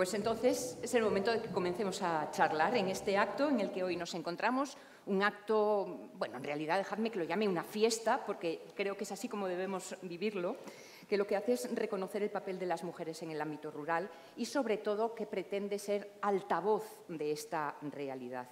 Pues entonces es el momento de que comencemos a charlar en este acto en el que hoy nos encontramos. Un acto, bueno, en realidad dejadme que lo llame una fiesta, porque creo que es así como debemos vivirlo, que lo que hace es reconocer el papel de las mujeres en el ámbito rural y sobre todo que pretende ser altavoz de esta realidad.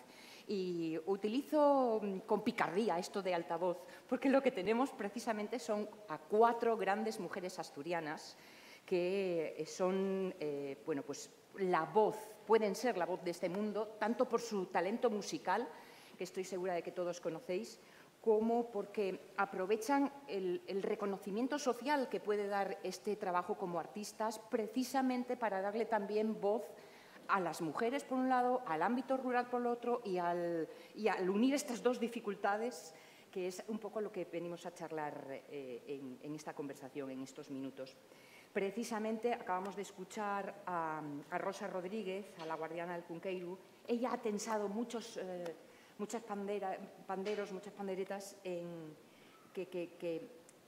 Y utilizo mm, con picardía esto de altavoz, porque lo que tenemos precisamente son a cuatro grandes mujeres asturianas que son eh, bueno, pues la voz, pueden ser la voz de este mundo, tanto por su talento musical, que estoy segura de que todos conocéis, como porque aprovechan el, reconocimiento social que puede dar este trabajo como artistas, precisamente para darle también voz a las mujeres, por un lado, al ámbito rural, por el otro, y al, unir estas dos dificultades, que es un poco lo que venimos a charlar eh, en esta conversación, en estos minutos. Precisamente acabamos de escuchar a, Rosa Rodríguez, a la guardiana del Cunqueiru. Ella ha tensado muchos, eh, muchas panderos, muchas panderetas que,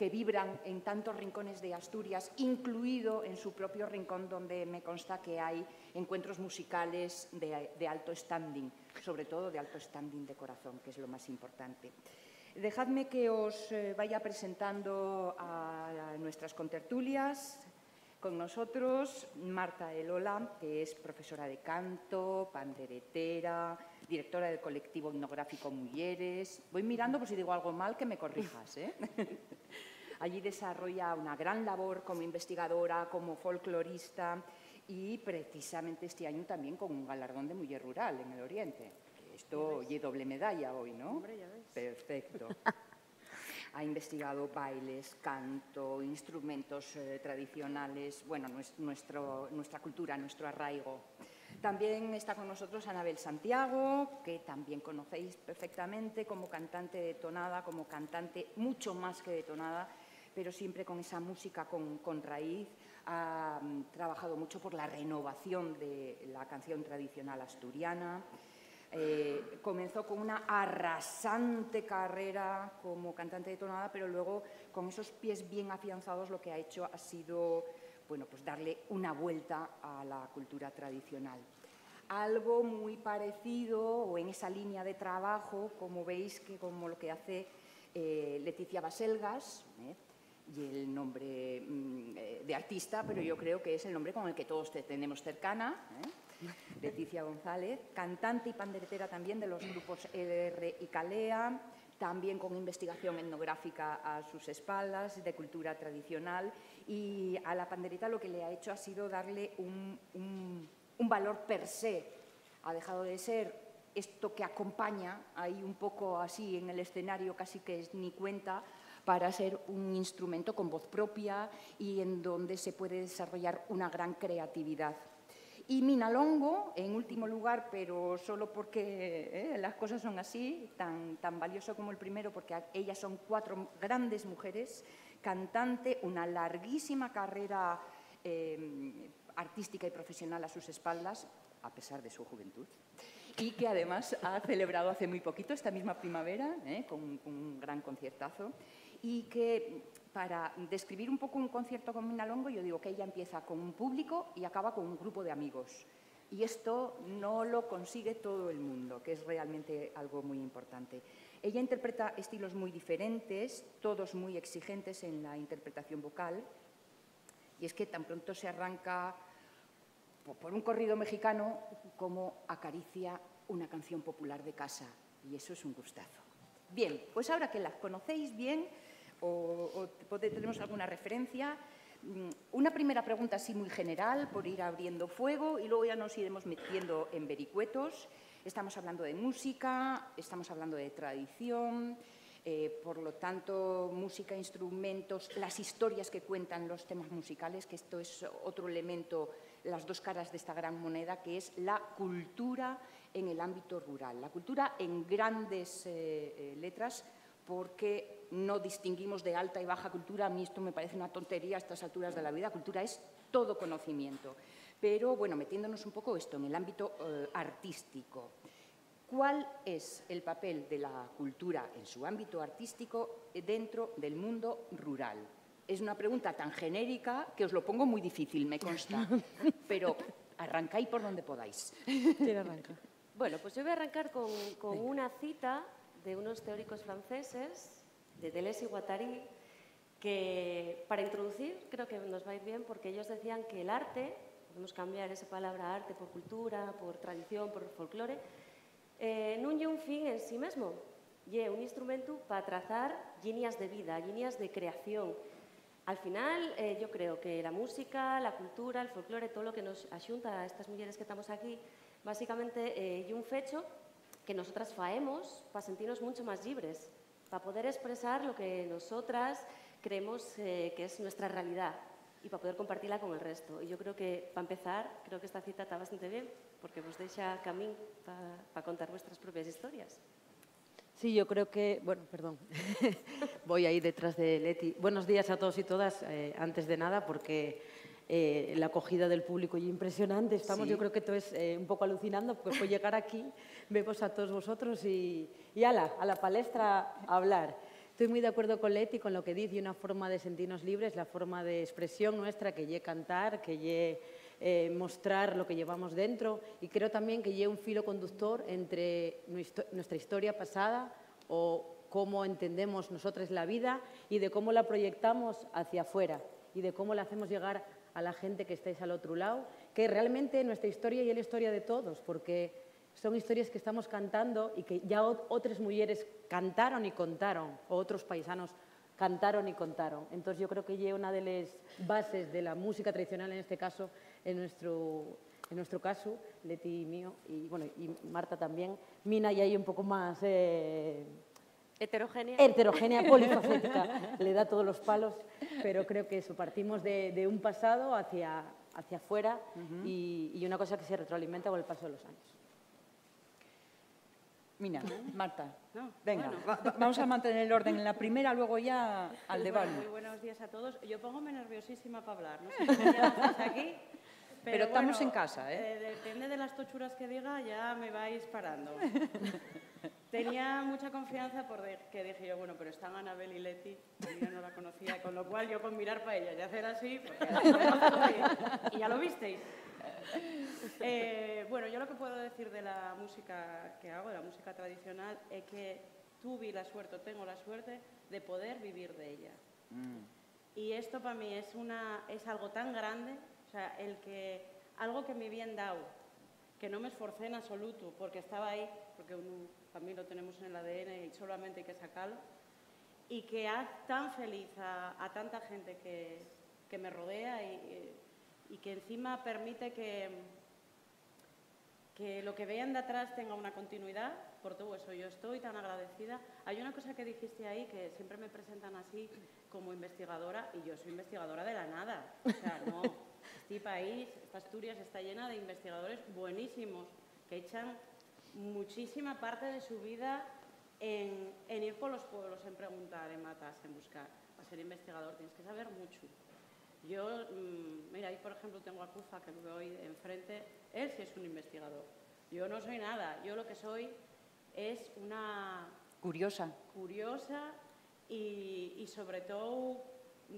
vibran en tantos rincones de Asturias, incluido en su propio rincón donde me consta que hay encuentros musicales de, de alto standing, sobre todo de alto standing de corazón, que es lo más importante. Dejadme que os eh, vaya presentando a nuestras contertulias. Con nosotros Marta Elola, que es profesora de canto, panderetera, directora del colectivo etnográfico Mujeres. Voy mirando por si digo algo mal que me corrijas. ¿eh? Allí desarrolla una gran labor como investigadora, como folclorista y precisamente este año también con un galardón de mujer rural en el Oriente. Esto y doble medalla hoy, ¿no? Hombre, ya ves. Perfecto. ha investigado bailes, canto, instrumentos eh, tradicionales, bueno, nuestro, nuestra cultura, nuestro arraigo. También está con nosotros Anabel Santiago, que también conocéis perfectamente como cantante de tonada, como cantante mucho más que de tonada, pero siempre con esa música con, con raíz. Ha um, trabajado mucho por la renovación de la canción tradicional asturiana. Eh, comenzó con una arrasante carrera como cantante de tonada, pero luego con esos pies bien afianzados lo que ha hecho ha sido bueno, pues darle una vuelta a la cultura tradicional. Algo muy parecido o en esa línea de trabajo, como veis que como lo que hace eh, Leticia Baselgas, ¿eh? y el nombre mm, eh, de artista, pero yo creo que es el nombre con el que todos te tenemos cercana. Leticia González, cantante y panderetera también de los grupos LR y Calea, también con investigación etnográfica a sus espaldas, de cultura tradicional, y a la pandereta lo que le ha hecho ha sido darle un, un, un valor per se. Ha dejado de ser esto que acompaña ahí un poco así en el escenario, casi que es ni cuenta, para ser un instrumento con voz propia y en donde se puede desarrollar una gran creatividad. Y Minalongo, en último lugar, pero solo porque eh, las cosas son así, tan, tan valioso como el primero, porque ellas son cuatro grandes mujeres, cantante, una larguísima carrera eh, artística y profesional a sus espaldas, a pesar de su juventud, y que además ha celebrado hace muy poquito, esta misma primavera, eh, con, con un gran conciertazo, y que para describir un poco un concierto con Minalongo, yo digo que ella empieza con un público y acaba con un grupo de amigos. Y esto no lo consigue todo el mundo, que es realmente algo muy importante. Ella interpreta estilos muy diferentes, todos muy exigentes en la interpretación vocal. Y es que tan pronto se arranca por un corrido mexicano como acaricia una canción popular de casa. Y eso es un gustazo. Bien, pues ahora que las conocéis bien, o, tenemos alguna referencia. Mm, una primera pregunta así muy general, por ir abriendo fuego, y luego ya nos iremos metiendo en vericuetos. Estamos hablando de música, estamos hablando de tradición, eh, por lo tanto, música, instrumentos, las historias que cuentan los temas musicales, que esto es otro elemento, las dos caras de esta gran moneda, que es la cultura en el ámbito rural. La cultura en grandes eh, eh, letras, porque no distinguimos de alta y baja cultura. A mí esto me parece una tontería a estas alturas de la vida. Cultura es todo conocimiento. Pero, bueno, metiéndonos un poco esto en el ámbito eh, artístico. ¿Cuál es el papel de la cultura en su ámbito artístico dentro del mundo rural? Es una pregunta tan genérica que os lo pongo muy difícil, me consta. Pero arrancáis por donde podáis. ¿Quién arranca? Bueno, pues yo voy a arrancar con, con una cita de unos teóricos franceses, de Deleuze y Guattari, que para introducir creo que nos va a ir bien porque ellos decían que el arte, podemos cambiar esa palabra arte por cultura, por tradición, por folclore, eh, non é un fin en sí mesmo, é un instrumento para trazar líneas de vida, líneas de creación. Al final, eh, yo creo que la música, la cultura, el folclore, todo lo que nos axunta a estas mulleres que estamos aquí, básicamente eh, un fecho que nosotras faemos para sentirnos mucho más libres, para poder expresar lo que nosotras creemos eh, que es nuestra realidad y para poder compartirla con el resto. Y yo creo que, para empezar, creo que esta cita está bastante bien, porque vos deja camino para pa contar vuestras propias historias. Sí, yo creo que, bueno, perdón, voy ahí detrás de Leti. Buenos días a todos y todas, eh, antes de nada, porque eh, la acogida del público es impresionante. Estamos, sí. yo creo que todo es eh, un poco alucinando, porque fue llegar aquí, vemos a todos vosotros y, y ala, a la palestra a hablar. Estoy muy de acuerdo con Leti, con lo que dice, una forma de sentirnos libres, la forma de expresión nuestra, que lle cantar, que lle eh, mostrar lo que llevamos dentro y creo también que lle un filo conductor entre nuestra historia pasada o cómo entendemos nosotros la vida y de cómo la proyectamos hacia afuera y de cómo la hacemos llegar a la gente que estáis al otro lado, que realmente nuestra historia y la historia de todos, porque son historias que estamos cantando y que ya otras mujeres cantaron y contaron, o otros paisanos cantaron y contaron. Entonces yo creo que es una de las bases de la música tradicional en este caso, en nuestro, en nuestro caso, Leti y mío, y, bueno, y Marta también. Mina ya hay un poco más... Eh, heterogénea. Heterogénea, polifacética, le da todos los palos, pero creo que eso, partimos de, de un pasado hacia, hacia afuera uh -huh. y, y una cosa que se retroalimenta con el paso de los años. Mina, Marta, no, venga, bueno. va, vamos a mantener el orden en la primera, luego ya al debate. Muy buenos días a todos. Yo pongo nerviosísima para hablar, no sé si ya aquí, pero, pero estamos bueno, en casa, ¿eh? ¿eh? Depende de las tochuras que diga, ya me vais parando. Tenía mucha confianza porque dije yo, bueno, pero están Anabel y Leti, y yo no la conocía, con lo cual yo con mirar para ella y hacer así, porque y, ya lo visteis. Eh, bueno, yo lo que puedo decir de la música que hago, de la música tradicional, es que tuve la suerte, o tengo la suerte, de poder vivir de ella. Mm. Y esto para mí es, una, es algo tan grande, o sea, el que, algo que me habían dado, que no me esforcé en absoluto, porque estaba ahí, porque uno, mí lo tenemos en el ADN y solamente hay que sacarlo, y que hace tan feliz a, a tanta gente que, que me rodea y, y que encima permite que, que lo que vean de atrás tenga una continuidad, por todo eso yo estoy tan agradecida. Hay una cosa que dijiste ahí, que siempre me presentan así como investigadora, y yo soy investigadora de la nada. O sea, no, este país, esta Asturias está llena de investigadores buenísimos, que echan muchísima parte de su vida en, en ir por los pueblos, en preguntar, en matar, en buscar. Para ser investigador tienes que saber mucho. Yo, mmm, mira, ahí por ejemplo tengo a Cufa, que lo veo ahí enfrente, él sí es un investigador. Yo no soy nada, yo lo que soy es una... Curiosa. Curiosa y, y sobre todo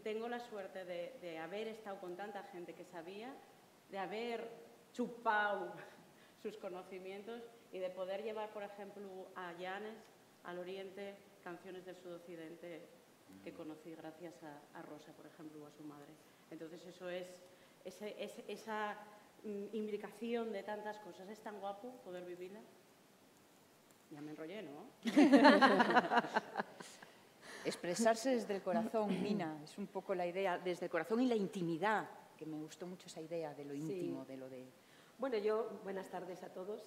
tengo la suerte de, de, haber estado con tanta gente que sabía, de haber chupado sus conocimientos y de poder llevar, por ejemplo, a Llanes, al Oriente, canciones del Sudoccidente que conocí gracias a, a Rosa, por ejemplo, o a su madre. Entonces eso es, ese, esa mm, imbricación de tantas cosas, es tan guapo poder vivirla. Ya me enrollé, ¿no? Expresarse desde el corazón, Mina, es un poco la idea, desde el corazón y la intimidad, que me gustó mucho esa idea de lo íntimo, sí. de lo de... Bueno, yo, buenas tardes a todos.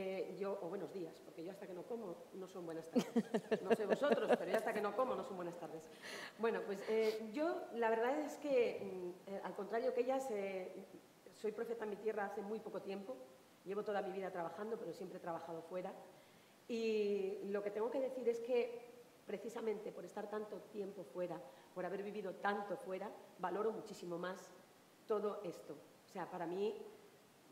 Eh, yo, o buenos días, porque yo hasta que no como no son buenas tardes. No sé vosotros, pero yo hasta que no como no son buenas tardes. Bueno, pues eh, yo la verdad es que, mm, eh, al contrario que ellas, eh, soy profeta en mi tierra hace muy poco tiempo. Llevo toda mi vida trabajando, pero siempre he trabajado fuera. Y lo que tengo que decir es que precisamente por estar tanto tiempo fuera, por haber vivido tanto fuera, valoro muchísimo más todo esto. O sea, para mí,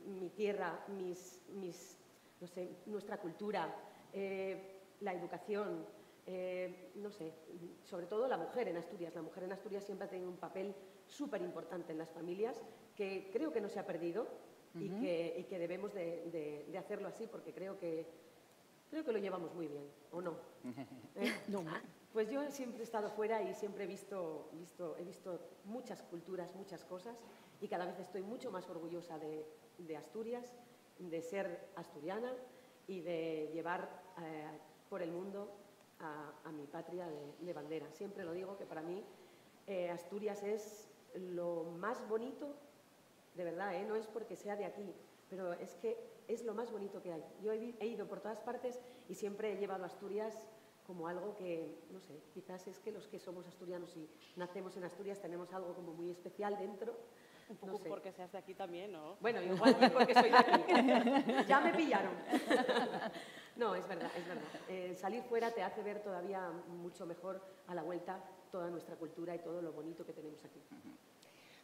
mi tierra, mis, mis no sé, nuestra cultura, eh, la educación, eh, no sé, sobre todo la mujer en Asturias. La mujer en Asturias siempre ha tenido un papel súper importante en las familias que creo que no se ha perdido, y, que, y, que, debemos de, de, de, hacerlo así porque creo que, creo que lo llevamos muy bien, ¿o no? ¿Eh? no. Pues yo siempre he estado fuera y siempre he visto, visto, he visto muchas culturas, muchas cosas y cada vez estoy mucho más orgullosa de, de Asturias, de ser asturiana y de llevar eh, por el mundo a, mi patria de, de, bandera. Siempre lo digo que para mí eh, Asturias es lo más bonito, de verdad, ¿eh? no es porque sea de aquí, pero es que es lo más bonito que hay. Yo he, he ido por todas partes y siempre he llevado Asturias como algo que, no sé, quizás es que los que somos asturianos y nacemos en Asturias tenemos algo como muy especial dentro. Un poco no sé. porque seas de aquí también, ¿no? Bueno, igual porque soy de aquí. ya me pillaron. no, es verdad, es verdad. Eh, salir fuera te hace ver todavía mucho mejor a la vuelta toda nuestra cultura y todo lo bonito que tenemos aquí.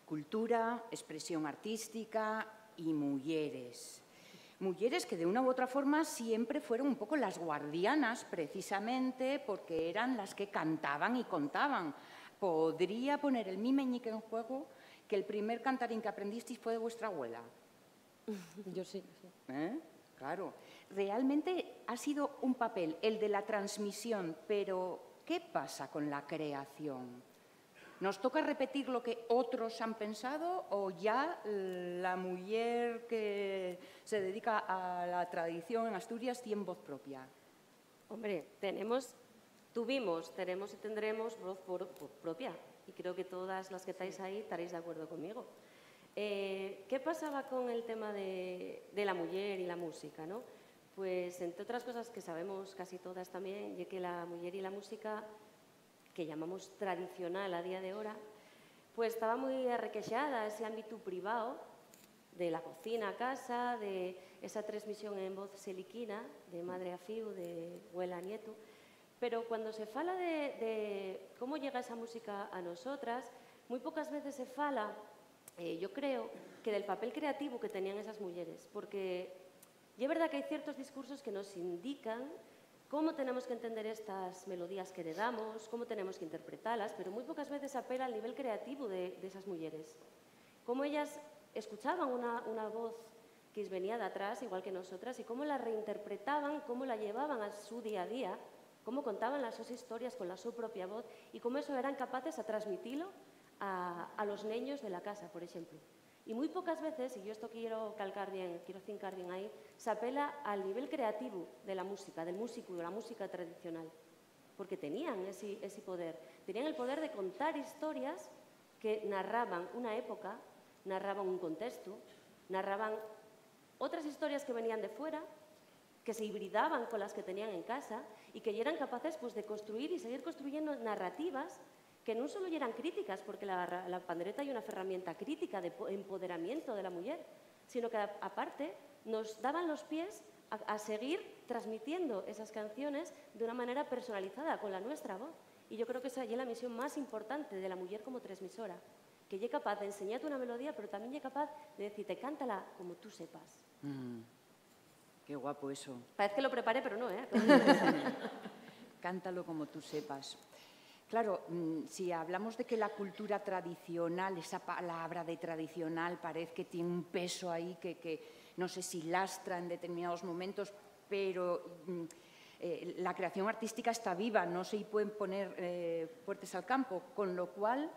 Cultura, expresión artística y mujeres. Mujeres que de una u otra forma siempre fueron un poco las guardianas, precisamente porque eran las que cantaban y contaban. Podría poner el mi meñique en juego que el primer cantarín que aprendisteis fue de vuestra abuela. Yo sí. sí. ¿Eh? Claro. Realmente ha sido un papel, el de la transmisión, pero ¿qué pasa con la creación? ¿Nos toca repetir lo que otros han pensado o ya la mujer que se dedica a la tradición en Asturias tiene voz propia? Hombre, tenemos, tuvimos, tenemos y tendremos voz propia. Y creo que todas las que estáis ahí estaréis de acuerdo conmigo. Eh, ¿Qué pasaba con el tema de, de, la mujer y la música? ¿no? Pues, entre otras cosas que sabemos casi todas también, ya que la mujer y la música que llamamos tradicional a día de ahora, pues estaba muy arrequechada ese ámbito privado de la cocina a casa, de esa transmisión en voz seliquina, de madre a fiu, de abuela a nieto. Pero cuando se fala de, de cómo llega esa música a nosotras, muy pocas veces se fala, eh, yo creo, que del papel creativo que tenían esas mujeres, porque es verdad que hay ciertos discursos que nos indican cómo tenemos que entender estas melodías que heredamos, cómo tenemos que interpretarlas, pero muy pocas veces apela al nivel creativo de, de esas mujeres. Cómo ellas escuchaban una, una voz que venía de atrás, igual que nosotras, y cómo la reinterpretaban, cómo la llevaban a su día a día, cómo contaban las sus historias con la su propia voz y cómo eso eran capaces a transmitirlo a, a los niños de la casa, por ejemplo. Y muy pocas veces, y yo esto quiero calcar bien, quiero cincar bien ahí, se apela al nivel creativo de la música, del músico, de la música tradicional. Porque tenían ese, ese poder. Tenían el poder de contar historias que narraban una época, narraban un contexto, narraban otras historias que venían de fuera, que se hibridaban con las que tenían en casa y que eran capaces pues, de construir y seguir construyendo narrativas que non solo eran críticas, porque la, la pandereta é unha ferramenta crítica de empoderamiento de la muller, sino que, aparte, nos daban los pies a, seguir transmitiendo esas canciones de una manera personalizada, con la nuestra voz. Y yo creo que esa es la misión más importante de la mujer como transmisora, que ella capaz de enseñarte una melodía, pero también es capaz de decirte, cántala como tú sepas. Mm, qué guapo eso. Parece que lo preparé, pero no, ¿eh? Cántalo como tú sepas. Claro, mm, si hablamos de que la cultura tradicional, esa palabra de tradicional parece que tiene un peso ahí que, que no sé si lastra en determinados momentos, pero mm, eh, la creación artística está viva, no se pueden poner eh, puertas al campo, con lo cual,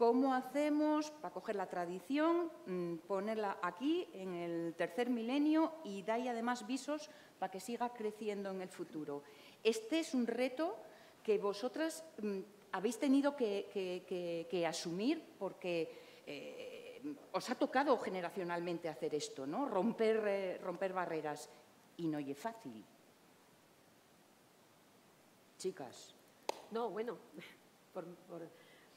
¿cómo hacemos para coger la tradición, mm, ponerla aquí en el tercer milenio y dar además visos para que siga creciendo en el futuro? Este es un reto que vosotras mmm, habéis tenido que, asumir porque eh, os ha tocado generacionalmente hacer esto, ¿no? romper, eh, barreras. Y no es fácil. Chicas. No, bueno, por,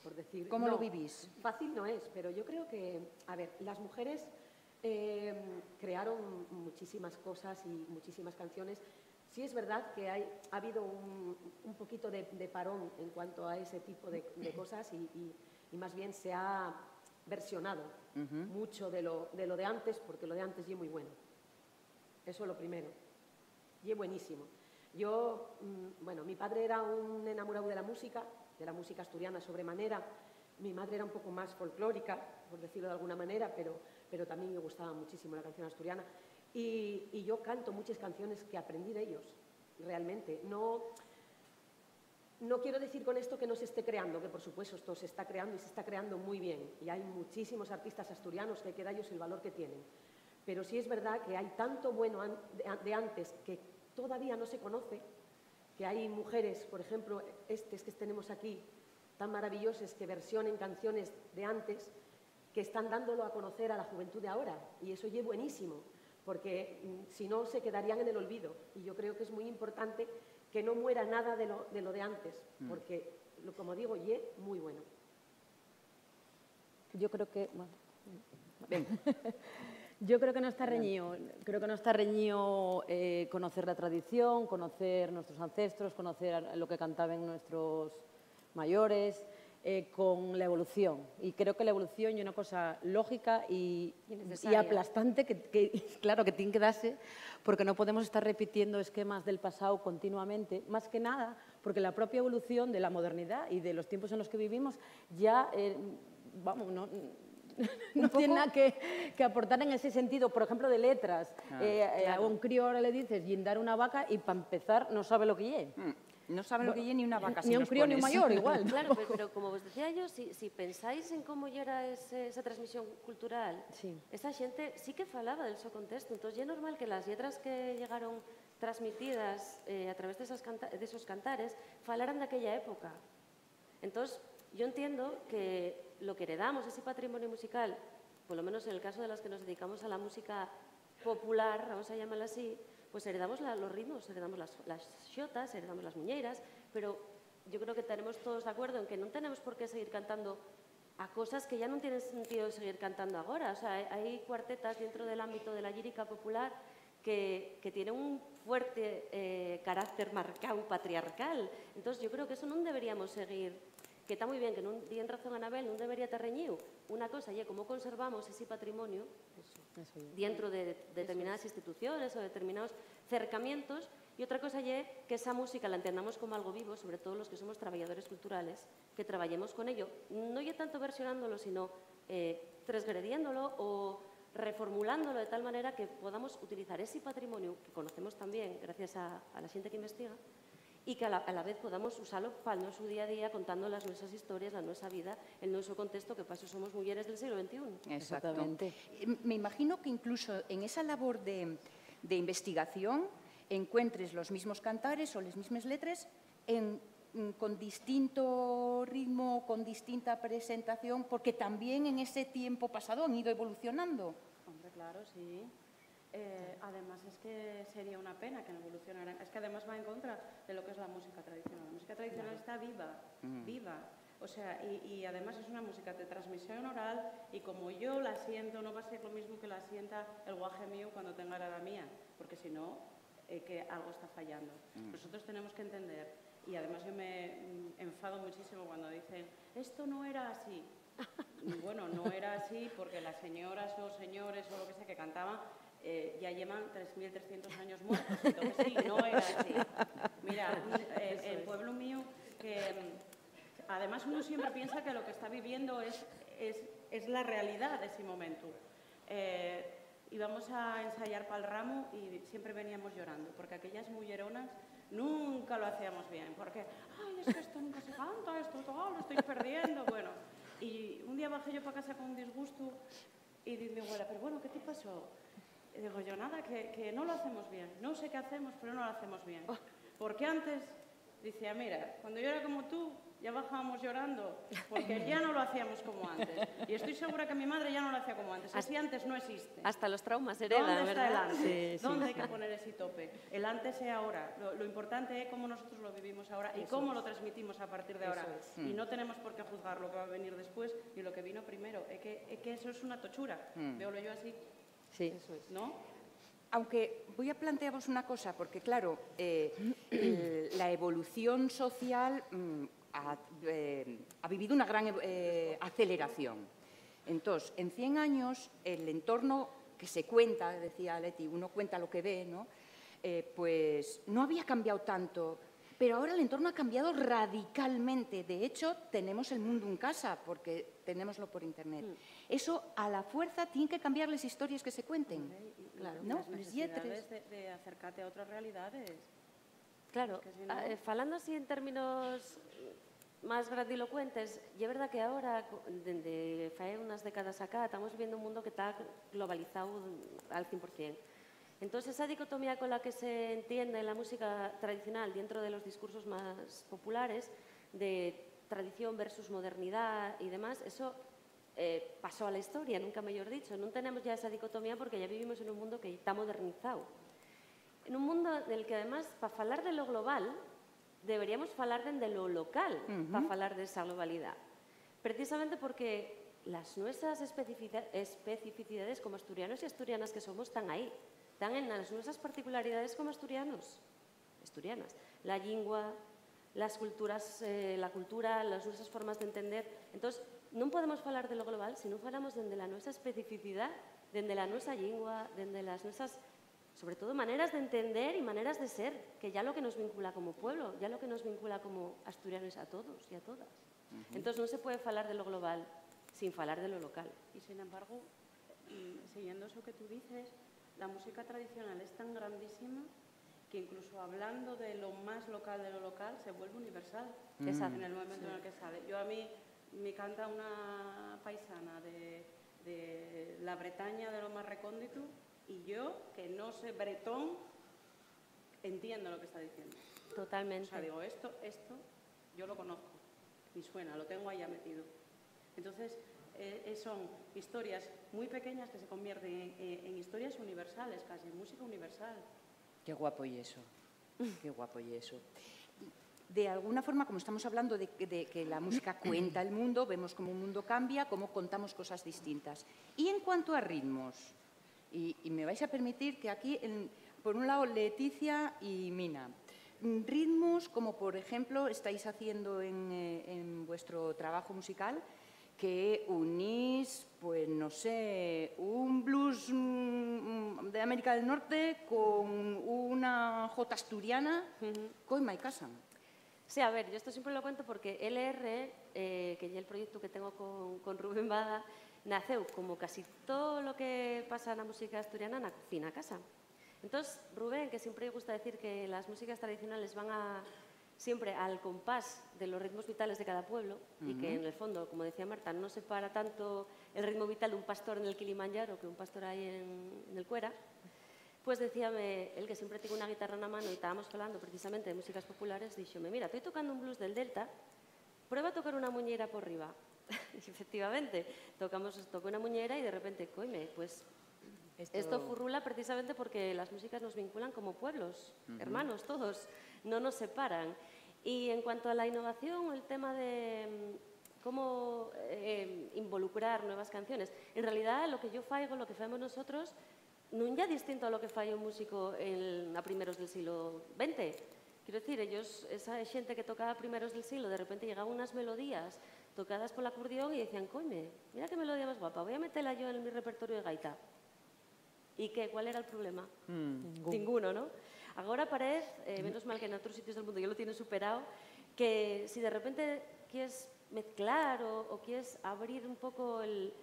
por decir... ¿Cómo no, lo vivís? Fácil no es, pero yo creo que, a ver, las mujeres eh, crearon muchísimas cosas y muchísimas canciones Sí es verdad que hay, ha habido un, un poquito de, de, parón en cuanto a ese tipo de, de cosas y, y, y, más bien se ha versionado uh -huh. mucho de lo, de lo, de antes, porque lo de antes es muy bueno. Eso es lo primero. Y es buenísimo. Yo, mmm, bueno, mi padre era un enamorado de la música, de la música asturiana sobremanera, Mi madre era un poco más folclórica, por decirlo de alguna manera, pero, pero también me gustaba muchísimo la canción asturiana. Y, y yo canto muchas canciones que aprendí de ellos, realmente. No, no quiero decir con esto que no se esté creando, que por supuesto esto se está creando y se está creando muy bien. Y hay muchísimos artistas asturianos que hay que darles el valor que tienen. Pero sí es verdad que hay tanto bueno de antes que todavía no se conoce, que hay mujeres, por ejemplo, estos que tenemos aquí, tan maravillosas que versionen canciones de antes, que están dándolo a conocer a la juventud de ahora. Y eso es buenísimo, porque mm, si no se quedarían en el olvido. Y yo creo que es muy importante que no muera nada de lo de, antes, mm. porque, como digo, ye muy bueno. Yo creo que... Yo creo que no está reñido, creo que no está reñido eh, conocer la tradición, conocer nuestros ancestros, conocer lo que cantaban nuestros mayores, eh, con la evolución. Y creo que la evolución es una cosa lógica y, y aplastante que, claro, que tiene que darse porque no podemos estar repitiendo esquemas del pasado continuamente, más que nada porque la propia evolución de la modernidad y de los tiempos en los que vivimos ya, eh, vamos, no, no tiene nada que, aportar en ese sentido, por ejemplo, de letras. Eh, a un crío ahora le dices guindar una vaca y para empezar no sabe lo que es. Mm. No sabe lo que es ni una vaca. Ni un crío ni un mayor, igual. Claro, pero, como os decía yo, si, pensáis en cómo era esa transmisión cultural, esa gente sí que falaba del su contexto. Entonces, ya es normal que las letras que llegaron transmitidas eh, a través de, de esos cantares falaran de aquella época. Entonces, yo entiendo que lo que heredamos, ese patrimonio musical, por lo menos en el caso de las que nos dedicamos a la música popular, vamos a llamarla así, pues heredamos los ritmos, heredamos las, las xotas, heredamos las muñeiras, pero yo creo que tenemos todos de acuerdo en que no tenemos por qué seguir cantando a cosas que ya no tienen sentido seguir cantando ahora. O sea, hay cuartetas dentro del ámbito de la lírica popular que, que tienen un fuerte eh, carácter marcado patriarcal. Entonces, yo creo que eso no deberíamos seguir que está muy bien, que non en razón a Anabel, non debería ter reñido. Una cosa é como conservamos ese patrimonio eso, eso dentro de determinadas instituciones o determinados cercamientos e outra cosa é que esa música la entendamos como algo vivo, sobre todo los que somos trabajadores culturales, que traballemos con ello, non é tanto versionándolo, sino eh, transgrediéndolo o reformulándolo de tal manera que podamos utilizar ese patrimonio que conocemos también gracias a, a la xente que investiga y que a la, vez podamos usarlo para nuestro día a día contando las nuestras historias, la nuestra vida, el nuestro contexto, que paso somos mujeres del siglo XXI. Exactamente. Me imagino que incluso en esa labor de, investigación encuentres los mismos cantares o las mismas letras mm, con distinto ritmo, con distinta presentación, porque también en ese tiempo pasado han ido evolucionando. Hombre, claro, sí. Eh, además es que sería una pena que no evolucionaran. Es que además va en contra de lo que es la música tradicional. La música tradicional está viva, mm. viva. O sea, y, además es una música de transmisión oral y como yo la siento, no va a ser lo mismo que la sienta el guaje mío cuando tenga la mía, porque si no, eh, que algo está fallando. Mm. Nosotros tenemos que entender, y además yo me mm, enfado muchísimo cuando dicen, esto no era así. bueno, no era así porque las señoras o señores o lo que sea que cantaban eh, ya llevan 3.300 años muertos, entonces sí, no era así. Mira, eh, el pueblo mío, que mm, además uno siempre piensa que lo que está viviendo es, es, es la realidad de ese momento. Eh, íbamos a ensayar para el ramo y siempre veníamos llorando, porque aquellas mulleronas nunca lo hacíamos bien, porque, ay, es que esto nunca se canta, esto todo lo estoy perdiendo, bueno. Y un día bajé yo para casa con un disgusto y dije, abuela, pero bueno, ¿qué te pasó? Y digo yo, nada, que, que, no lo hacemos bien. No sé qué hacemos, pero no lo hacemos bien. Oh. Porque antes decía, mira, cuando yo era como tú, ya bajábamos llorando, porque ya no lo hacíamos como antes. Y estoy segura que mi madre ya no lo hacía como antes. Así antes no existe. Hasta los traumas heredan, ¿Dónde está el antes? ¿Dónde hay que poner ese tope? El antes es ahora. Lo, importante es cómo nosotros lo vivimos ahora y cómo lo transmitimos a partir de ahora. Y no tenemos por qué juzgar lo que va a venir después ni lo que vino primero. Es que, es que eso es una tochura. Mm. Veo yo así. Sí. Eso es. ¿No? Aunque voy a plantearos una cosa, porque claro, eh, la evolución social mm, eh, ha, vivido una gran eh, aceleración. Entonces, en 100 años, el entorno que se cuenta, decía Leti, uno cuenta lo que ve, ¿no? pues no había cambiado tanto Pero ahora el entorno ha cambiado radicalmente. De hecho, tenemos el mundo en casa porque tenemoslo por internet. Mm. Eso a la fuerza tiene que cambiar las historias que se cuenten. Claro, ¿no? las lletres. necesidades de, de acercate a otras realidades. Claro, si no- ah, eh, falando así en términos máis grandilocuentes, e é verdad que agora, co- dende fai unhas décadas acá, estamos vivindo un mundo que está globalizado al 100%. Entonces, esa dicotomía con la que se entiende la música tradicional dentro de los discursos más populares, de tradición versus modernidad y demás, eso eh, pasó a la historia, nunca mejor dicho. Non tenemos ya esa dicotomía porque ya vivimos en un mundo que está modernizado. En un mundo en el que además, para falar de lo global, deberíamos falar de lo local, para falar de esa globalidad. Precisamente porque las nuestras especificidades como asturianos y asturianas que somos están ahí, están en las nuestras particularidades como asturianos, asturianas. La lengua, las culturas, eh, la cultura, las nuestras formas de entender. Entonces, non podemos falar de lo global se non falamos dende la nuestra especificidad, dende la nuestra lingua, dende las nuestras, sobre todo, maneras de entender y maneras de ser, que ya lo que nos vincula como pueblo, ya lo que nos vincula como asturianos a todos y a todas. Entonces, non se puede falar de lo global sin falar de lo local. Y sin embargo, siguiendo eso que tú dices, la música tradicional es tan grandísima que incluso hablando de lo más local de lo local se vuelve universal Exacto. en el momento en el que sale. Yo a mí me canta una paisana de, de la Bretaña de lo más recóndito y yo, que no sé bretón, entiendo lo que está diciendo. O Totalmente. sea, digo, esto, esto, yo lo conozco y suena, lo tengo ahí ya metido. Entonces, eh, eh, son historias muy pequeñas que se convierten en, en- historias universales, casi, en música universal. Qué guapo y eso. Qué guapo y eso. De alguna forma, como estamos hablando de, que- de que la música cuenta el mundo, vemos cómo un mundo cambia, cómo contamos cosas distintas. Y en cuanto a ritmos, y, y me vais a permitir que aquí, en- por un lado, Leticia y Mina, mm, ritmos como, por ejemplo, estáis haciendo en, eh, en vuestro trabajo musical, que unís, pues no sé, un blues mm, de América del Norte con una jota asturiana, coima y casan. Sí, a ver, yo esto siempre lo cuento porque LR, eh, que es el proyecto que tengo con, con Rubén Bada, naceu como casi todo lo que pasa en la música asturiana na cocina a casa. Entonces, Rubén, que siempre gusta decir que las músicas tradicionales van a siempre al compás de los ritmos vitales de cada pueblo y que en el fondo, como decía Marta, no separa tanto el ritmo vital de un pastor en el Kilimanjaro que un pastor ahí en, en el Cuera, Pues decíame, él que siempre tiene una guitarra na mano e estábamos falando precisamente de músicas populares, díxome, mira, estoy tocando un blues del Delta, prueba a tocar una muñeira por riba. y efectivamente, tocamos, tocó una muñeira y de repente, coime, pues esto... furrula precisamente porque las músicas nos vinculan como pueblos, hermanos todos, no nos separan. Y en cuanto a la innovación, el tema de mm, cómo eh, involucrar nuevas canciones, en realidad lo que yo faigo, lo que faemos nosotros, non ya distinto a lo que fai un músico en, a primeros del siglo XX. Quiero decir, ellos, esa xente que tocaba a primeros del siglo, de repente llegaban unas melodías tocadas por la acordeón y decían, coime, mira qué melodía más guapa, voy a meterla yo en mi repertorio de gaita. ¿Y qué? ¿Cuál era el problema? Ninguno, ¿no? Ahora parece, eh, menos mal que en otros sitios del mundo ya lo tienen superado, que si de repente quieres mezclar o, o quieres abrir un poco el,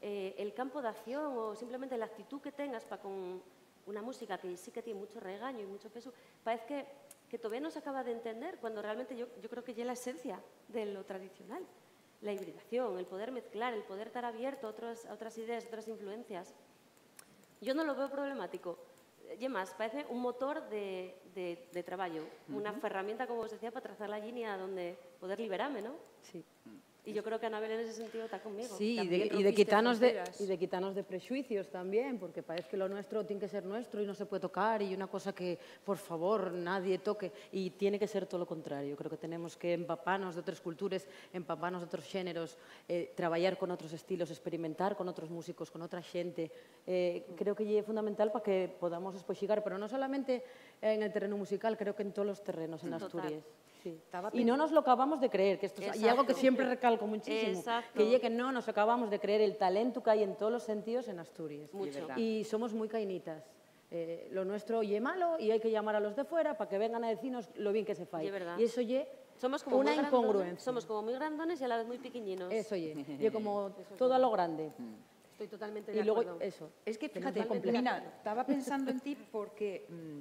eh, el campo de acción o simplemente la actitud que tengas para con una música que sí que tiene mucho regaño y mucho peso, parece que, que todavía no se acaba de entender cuando realmente yo, yo creo que ya es la esencia de lo tradicional. La hibridación, el poder mezclar, el poder estar abierto a otras, a otras ideas, otras influencias. Yo no lo veo problemático. Y más, parece un motor de, de, de trabajo, una herramienta, como os decía, para trazar la línea donde poder liberarme, ¿no? Sí. Y yo creo que Anabel en ese sentido está conmigo. Sí, y de, y quitarnos de, y de quitarnos de prejuicios también, porque parece que lo nuestro tiene que ser nuestro y no se puede tocar y una cosa que, por favor, nadie toque. Y tiene que ser todo lo contrario. Creo que tenemos que empaparnos de otras culturas, empaparnos de otros géneros, eh, trabajar con otros estilos, experimentar con otros músicos, con otra gente. Eh, creo que es fundamental para que podamos después llegar, pero no solamente en el terreno musical, creo que en todos los terrenos en Total. Asturias. Sí. Y no nos lo acabamos de creer, que esto es y algo que siempre recalco muchísimo, Exacto. que que no nos acabamos de creer el talento que hay en todos los sentidos en Asturias. Mucho. Y somos muy cainitas. eh, lo nuestro oye malo y hay que llamar a los de fuera para que vengan a decirnos lo bien que se verdad. Y eso oye Somos como una grandones- incongruencia. Somos como muy grandones y a la vez muy pequeñinos. Eso oye, y como todo a lo grande. Estoy totalmente de Y luego acuerdo. eso. Es que, fíjate. Nina, estaba pensando en ti porque mm,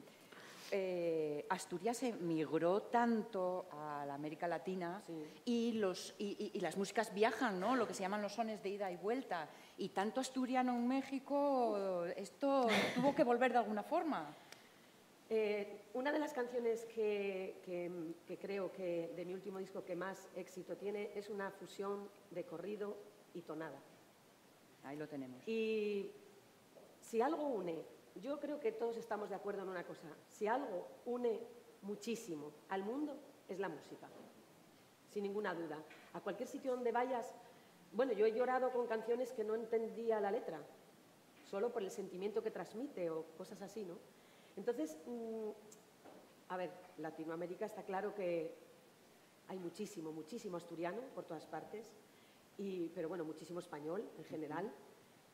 eh, Asturias emigró tanto a la América Latina y, los, y, y- y las músicas viajan, ¿no? Lo que se llaman los sones de ida y vuelta. Y tanto asturiano en México, esto tuvo que volver de alguna forma. Eh, una de las canciones que, que- que creo que de mi último disco que más éxito tiene es una fusión de corrido y tonada. Ahí lo tenemos. Y si algo une, yo creo que todos estamos de acuerdo en una cosa, si algo une muchísimo al mundo es la música, sin ninguna duda. A cualquier sitio donde vayas, bueno, yo he llorado con canciones que no entendía la letra, solo por el sentimiento que transmite o cosas así, ¿no? Entonces, mm, a ver, Latinoamérica está claro que hay muchísimo, muchísimo asturiano por todas partes, y, pero bueno, muchísimo español en general.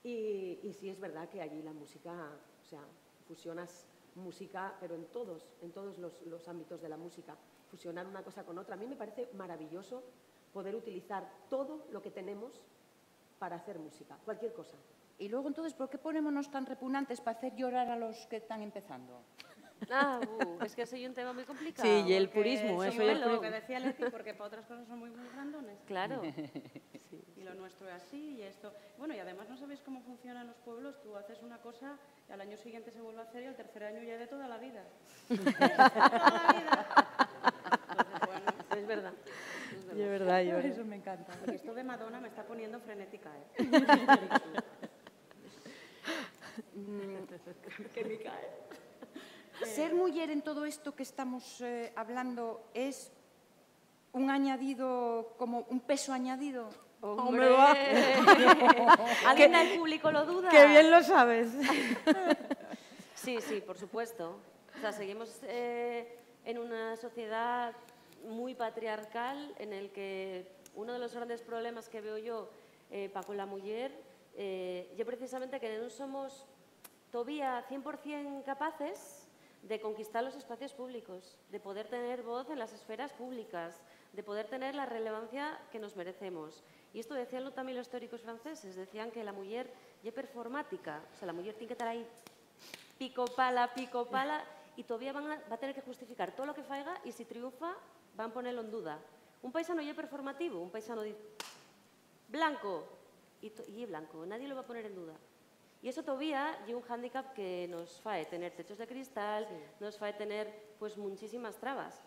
Y, y sí es verdad que allí la música, sea, fusionas música, pero en todos, en todos los, los ámbitos de la música, fusionar una cosa con otra. A mí me parece maravilloso poder utilizar todo lo que tenemos para hacer música, cualquier cosa. Y luego, entonces, ¿por qué ponémonos tan repugnantes para hacer llorar a los que están empezando? Ah, uh, es que soy un tema muy complicado. Sí, y el Porque purismo, eso el lo que decía Leti, porque para otras cosas son muy, muy grandones. Claro. Y lo nuestro es así y esto. Bueno, y además no sabéis cómo funcionan los pueblos. Tú haces una cosa y al año siguiente se vuelve a hacer y al tercer año ya de toda la vida. de toda la vida. Entonces, bueno, Es verdad. es verdad. Y es verdad, y es verdad. Eso me encanta. y esto de Madonna me está poniendo frenética, ¿eh? Que me cae. Ser mujer en todo esto que estamos eh, hablando es un añadido, como un peso añadido. Hombre, ¿Alguien del público lo duda? ¡Qué bien lo sabes! Sí, sí, por supuesto. O sea, seguimos eh, en una sociedad muy patriarcal en el que uno de los grandes problemas que veo yo eh, para con la mujer eh, yo precisamente que no somos todavía 100% capaces de conquistar los espacios públicos, de poder tener voz en las esferas públicas, de poder tener la relevancia que nos merecemos. Y esto decían también los teóricos franceses, decían que la mujer es performática, o sea, la mujer tiene que estar ahí pico pala, pico pala, y todavía va a tener que justificar todo lo que faiga y si triunfa van a ponerlo en duda. Un paisano ya performativo, un paisano blanco y, y blanco, nadie lo va a poner en duda. Y eso todavía y un hándicap que nos fae tener techos de cristal, nos fae tener pues muchísimas trabas.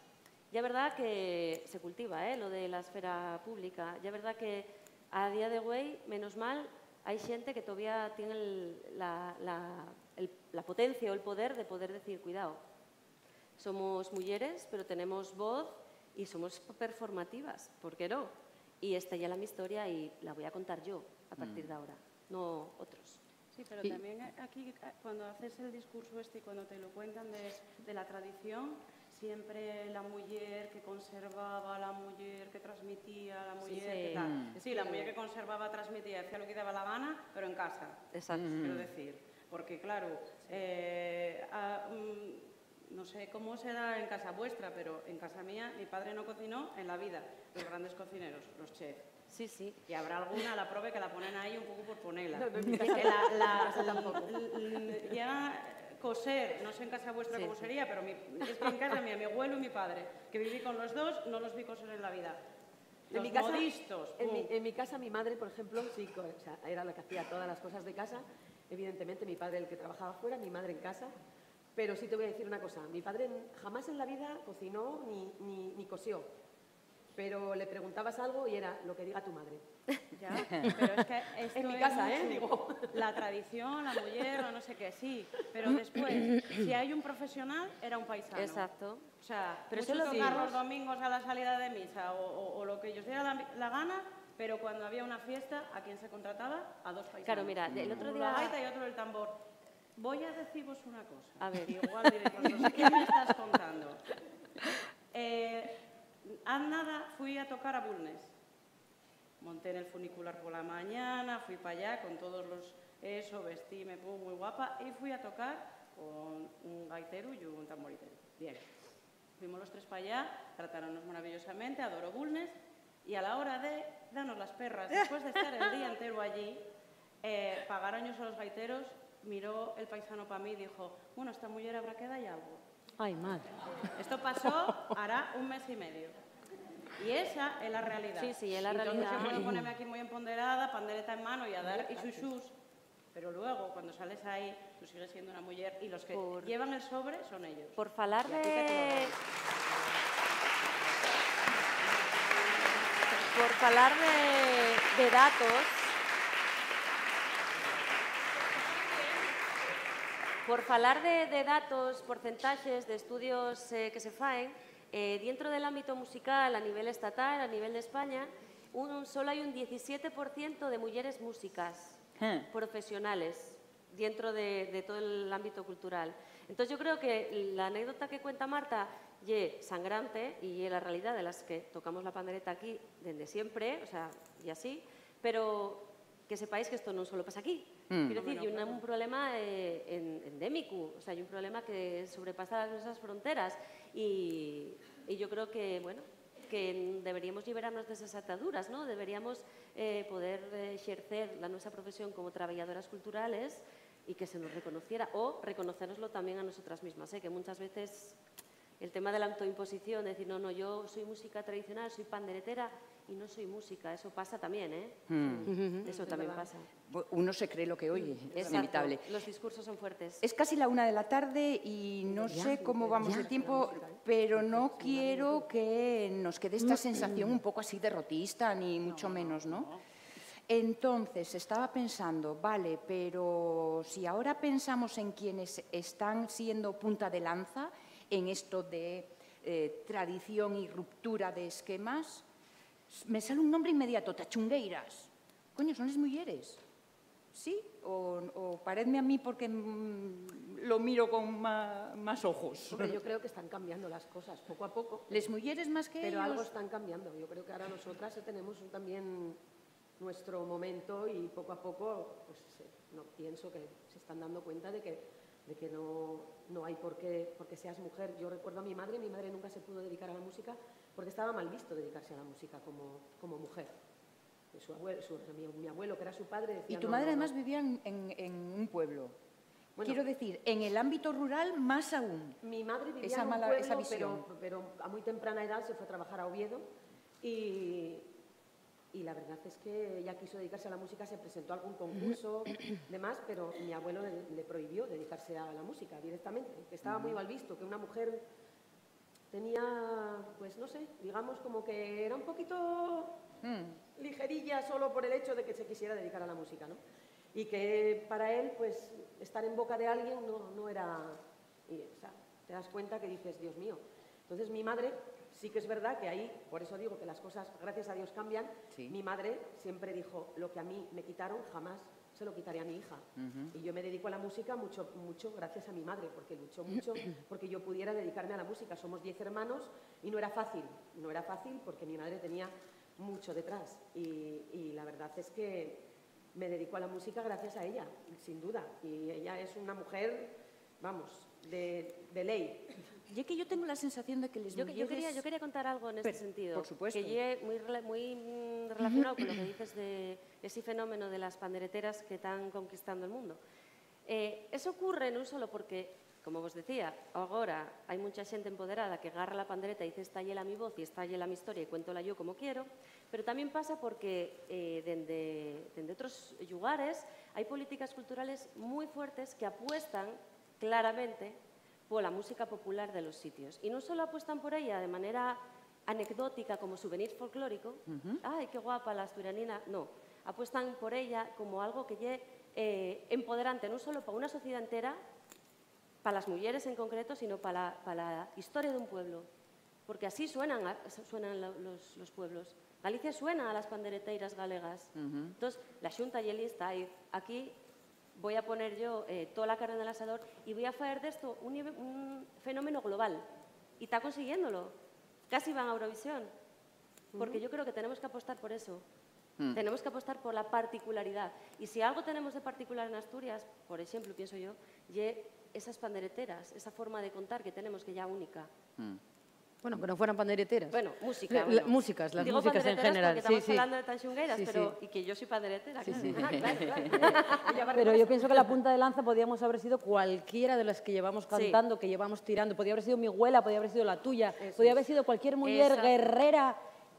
Ya es verdad que se cultiva ¿eh? lo de la esfera pública, ya es verdad que a día de hoy, menos mal, hay gente que todavía tiene el- la, la- el- la potencia o el poder de poder decir, cuidado, somos mujeres, pero tenemos voz y somos performativas, ¿por qué no? Y esta ya es la mi historia y la voy a contar yo a partir de ahora, no otros. Sí, pero Y- también aquí eh, cuando haces el discurso este y cuando te lo cuentan de, de la tradición, siempre la mujer que conservaba, la mujer que transmitía, la mujer que sí. tal. Sí, la mujer que conservaba, transmitía, hacía lo que daba la gana, pero en casa. Exacto. Quiero decir, porque claro, eh, ah, mm, no sé cómo será en casa vuestra, pero en casa mía mi padre no cocinó en la vida. Los grandes cocineros, los chefs. Sí, sí. Y habrá alguna, la prove, que la ponen ahí un poco por ponerla. No, no, en mi Que casa- la, la- en mi casa tampoco. ya coser, no sé en casa vuestra Sí, cómo sí. sería, pero mi, es que en casa mía, mi abuelo y mi padre, que viví con los dos, no los vi coser en la vida. En mi, casa, modistos, en, mi, en mi casa, mi madre, por ejemplo, sí, o sea, era la que hacía todas las cosas de casa. Evidentemente, mi padre el que trabajaba fuera, mi madre en casa. Pero sí te voy a decir una cosa. Mi padre jamás en la vida cocinó ni, ni, ni cosió. Pero le preguntabas algo y era lo que diga tu madre. Ya, pero es que esto En mi es casa, ¿eh? mucho Digo. La tradición, la mujer, o no sé qué, sí. Pero después, si hay un profesional, era un paisano. Exacto. O sea, Pero mucho lo tocar los domingos a la salida de misa o, o- o lo que ellos dieran la, la gana, pero cuando había una fiesta, ¿a quién se contrataba? A dos paisanos. Claro, mira, el otro Uno día- la gaita y otro el tambor. Voy a deciros una cosa. A ver. Igual vosotros, ¿qué me estás contando? Eh, haz nada, fui a tocar a Bulnes. Monté en el funicular por la mañana, fui para allá con todos los... Eso, vestíme, pum, muy guapa, y fui a tocar con un gaitero y un tamboritero. Bien. Fuimos los tres para allá, trataronnos maravillosamente, adoro Bulnes, y a la hora de darnos las perras, después de estar el día entero allí, eh, pagar años a los gaiteros, miró el paisano para mí y dijo, bueno, esta mujer habrá que darle algo. Ay, madre. Esto pasó hará un mes y medio. Y esa es la realidad. Sí, sí, es la Entonces realidad. yo quiero ponerme aquí muy empoderada, pandereta en mano y a dar y sus pero luego, cuando sales ahí, tú sigues siendo una mujer y los que Por- llevan el sobre son ellos. Por falar de... Por falar de, de datos... Por falar de, de datos, porcentaxes de estudios eh, que se faen, eh, dentro del ámbito musical a nivel estatal, a nivel de España, un, solo hay un 17% de mujeres músicas Eh. profesionales dentro de, de todo el ámbito cultural. Entonces yo creo que la anécdota que cuenta Marta ye sangrante y la realidad de las que tocamos la pandereta aquí desde siempre, o sea, y así, pero que sepáis que esto no solo pasa aquí. Mm. Quiero decir, hay un, un problema eh, en- endémico, o sea, hay un problema que sobrepasa nuestras fronteras y, yo creo que, bueno, que deberíamos liberarnos de esas ataduras, ¿no? Deberíamos eh, poder eh, ejercer la nuestra profesión como trabajadoras culturales y que se nos reconociera o reconocernoslo también a nosotras mismas, ¿eh? que muchas veces el tema de la autoimposición, decir, no, no, yo soy música tradicional, soy panderetera y no soy música, eso pasa también, ¿eh? Eso también pasa. Uno se cree lo que oye, es inevitable. Los discursos son fuertes. Es casi la una de la tarde y no sé cómo vamos de tiempo, pero no quiero que nos quede esta sensación un poco así derrotista, ni mucho menos, ¿no? Entonces, estaba pensando, vale, pero si ahora pensamos en quienes están siendo punta de lanza en esto de eh, tradición y ruptura de esquemas, me sale un nombre inmediato, Tachungueiras. Coño, son las mujeres. ¿Sí? O, o paredme a mí porque mm, lo miro con ma- más ojos. Hombre, yo creo que están cambiando las cosas poco a poco, Les mujeres más que pero ellos. algo están cambiando. Yo creo que ahora nosotras tenemos también nuestro momento y poco a poco, pues no, pienso que se están dando cuenta de que, de que no, no hay por qué, porque seas mujer. Yo recuerdo a mi madre, mi madre nunca se pudo dedicar a la música porque estaba mal visto dedicarse a la música como, como mujer. Su abuelo, su- mi, mi abuelo, que era su padre, decía... Y tu "No, madre no, no". además vivía en, en- un pueblo. Bueno. Quiero decir, en el ámbito rural más aún. Mi madre vivía Esa en un mala- pueblo, esa visión. Pero, pero a muy temprana edad se fue a trabajar a Oviedo y, y la verdad es que ella quiso dedicarse a la música, se presentó a algún concurso, demás, pero mi abuelo le, le prohibió dedicarse a la música directamente, estaba muy mal visto, que una mujer tenía, pues no sé, digamos como que era un poquito Mm. ligerilla solo por el hecho de que se quisiera dedicar a la música, ¿no? Y que para él, pues, estar en boca de alguien no, no era... y, o sea, te das cuenta que dices, Dios mío. Entonces mi madre, sí que es verdad que ahí, por eso digo que las cosas, gracias a Dios, cambian. Sí. Mi madre siempre dijo, lo que a mí me quitaron, jamás se lo quitaré a mi hija. Y yo me dedico a la música mucho, mucho gracias a mi madre, porque luchó mucho porque yo pudiera dedicarme a la música. Somos diez hermanos y no era fácil. No era fácil porque mi madre tenía mucho detrás. Y, y la verdad es que me dedico a la música gracias a ella, sin duda. Y ella es una mujer, vamos, de, de ley. Y es que yo tengo la sensación de que les Yo, que- yo quería, mujeres- yo quería contar algo en este sentido. por supuesto. Que lleve muy, muy relacionado con lo que dices de ese fenómeno de las pandereteras que están conquistando el mundo. Eh, eso ocurre non solo porque, como vos decía, agora hai mucha xente empoderada que agarra la pandereta e dice esta yela mi voz e esta yela mi historia e cuéntola yo como quiero, pero tamén pasa porque eh, dende, dende outros lugares hai políticas culturales moi fuertes que apuestan claramente pola música popular de los sitios. E non só apuestan por ella de maneira anecdótica como souvenir folclórico, ay, qué guapa la asturianina, no, apuestan por ella como algo que lle eh, empoderante non só para unha sociedade entera, para las mujeres en concreto, sino para la, para la historia de un pueblo. Porque así suenan, a- suenan lo- los, los pueblos. Galicia suena a las pandereteiras galegas. Entonces, la Xunta y el lista, y aquí voy a poner yo eh, toda la carne en el asador y voy a hacer de esto un fenómeno global. Y está consiguiéndolo. Casi van a Eurovisión. Porque yo creo que tenemos que apostar por eso. Mm. Tenemos que apostar por la particularidad. Y si algo tenemos de particular en Asturias, por ejemplo, pienso yo, y esas pandereteras, esa forma de contar que tenemos que ya única. Mm. Bueno, que no fueran pandereteras. Bueno, música. músicas, las músicas en general. Porque estamos hablando de tanchungueiras, pero y que yo soy panderetera, claro. claro, pero yo pienso que la punta de lanza podíamos haber sido cualquiera de las que llevamos cantando, que llevamos tirando. Podía haber sido mi abuela, podía haber sido la tuya, podía haber sido cualquier mujer guerrera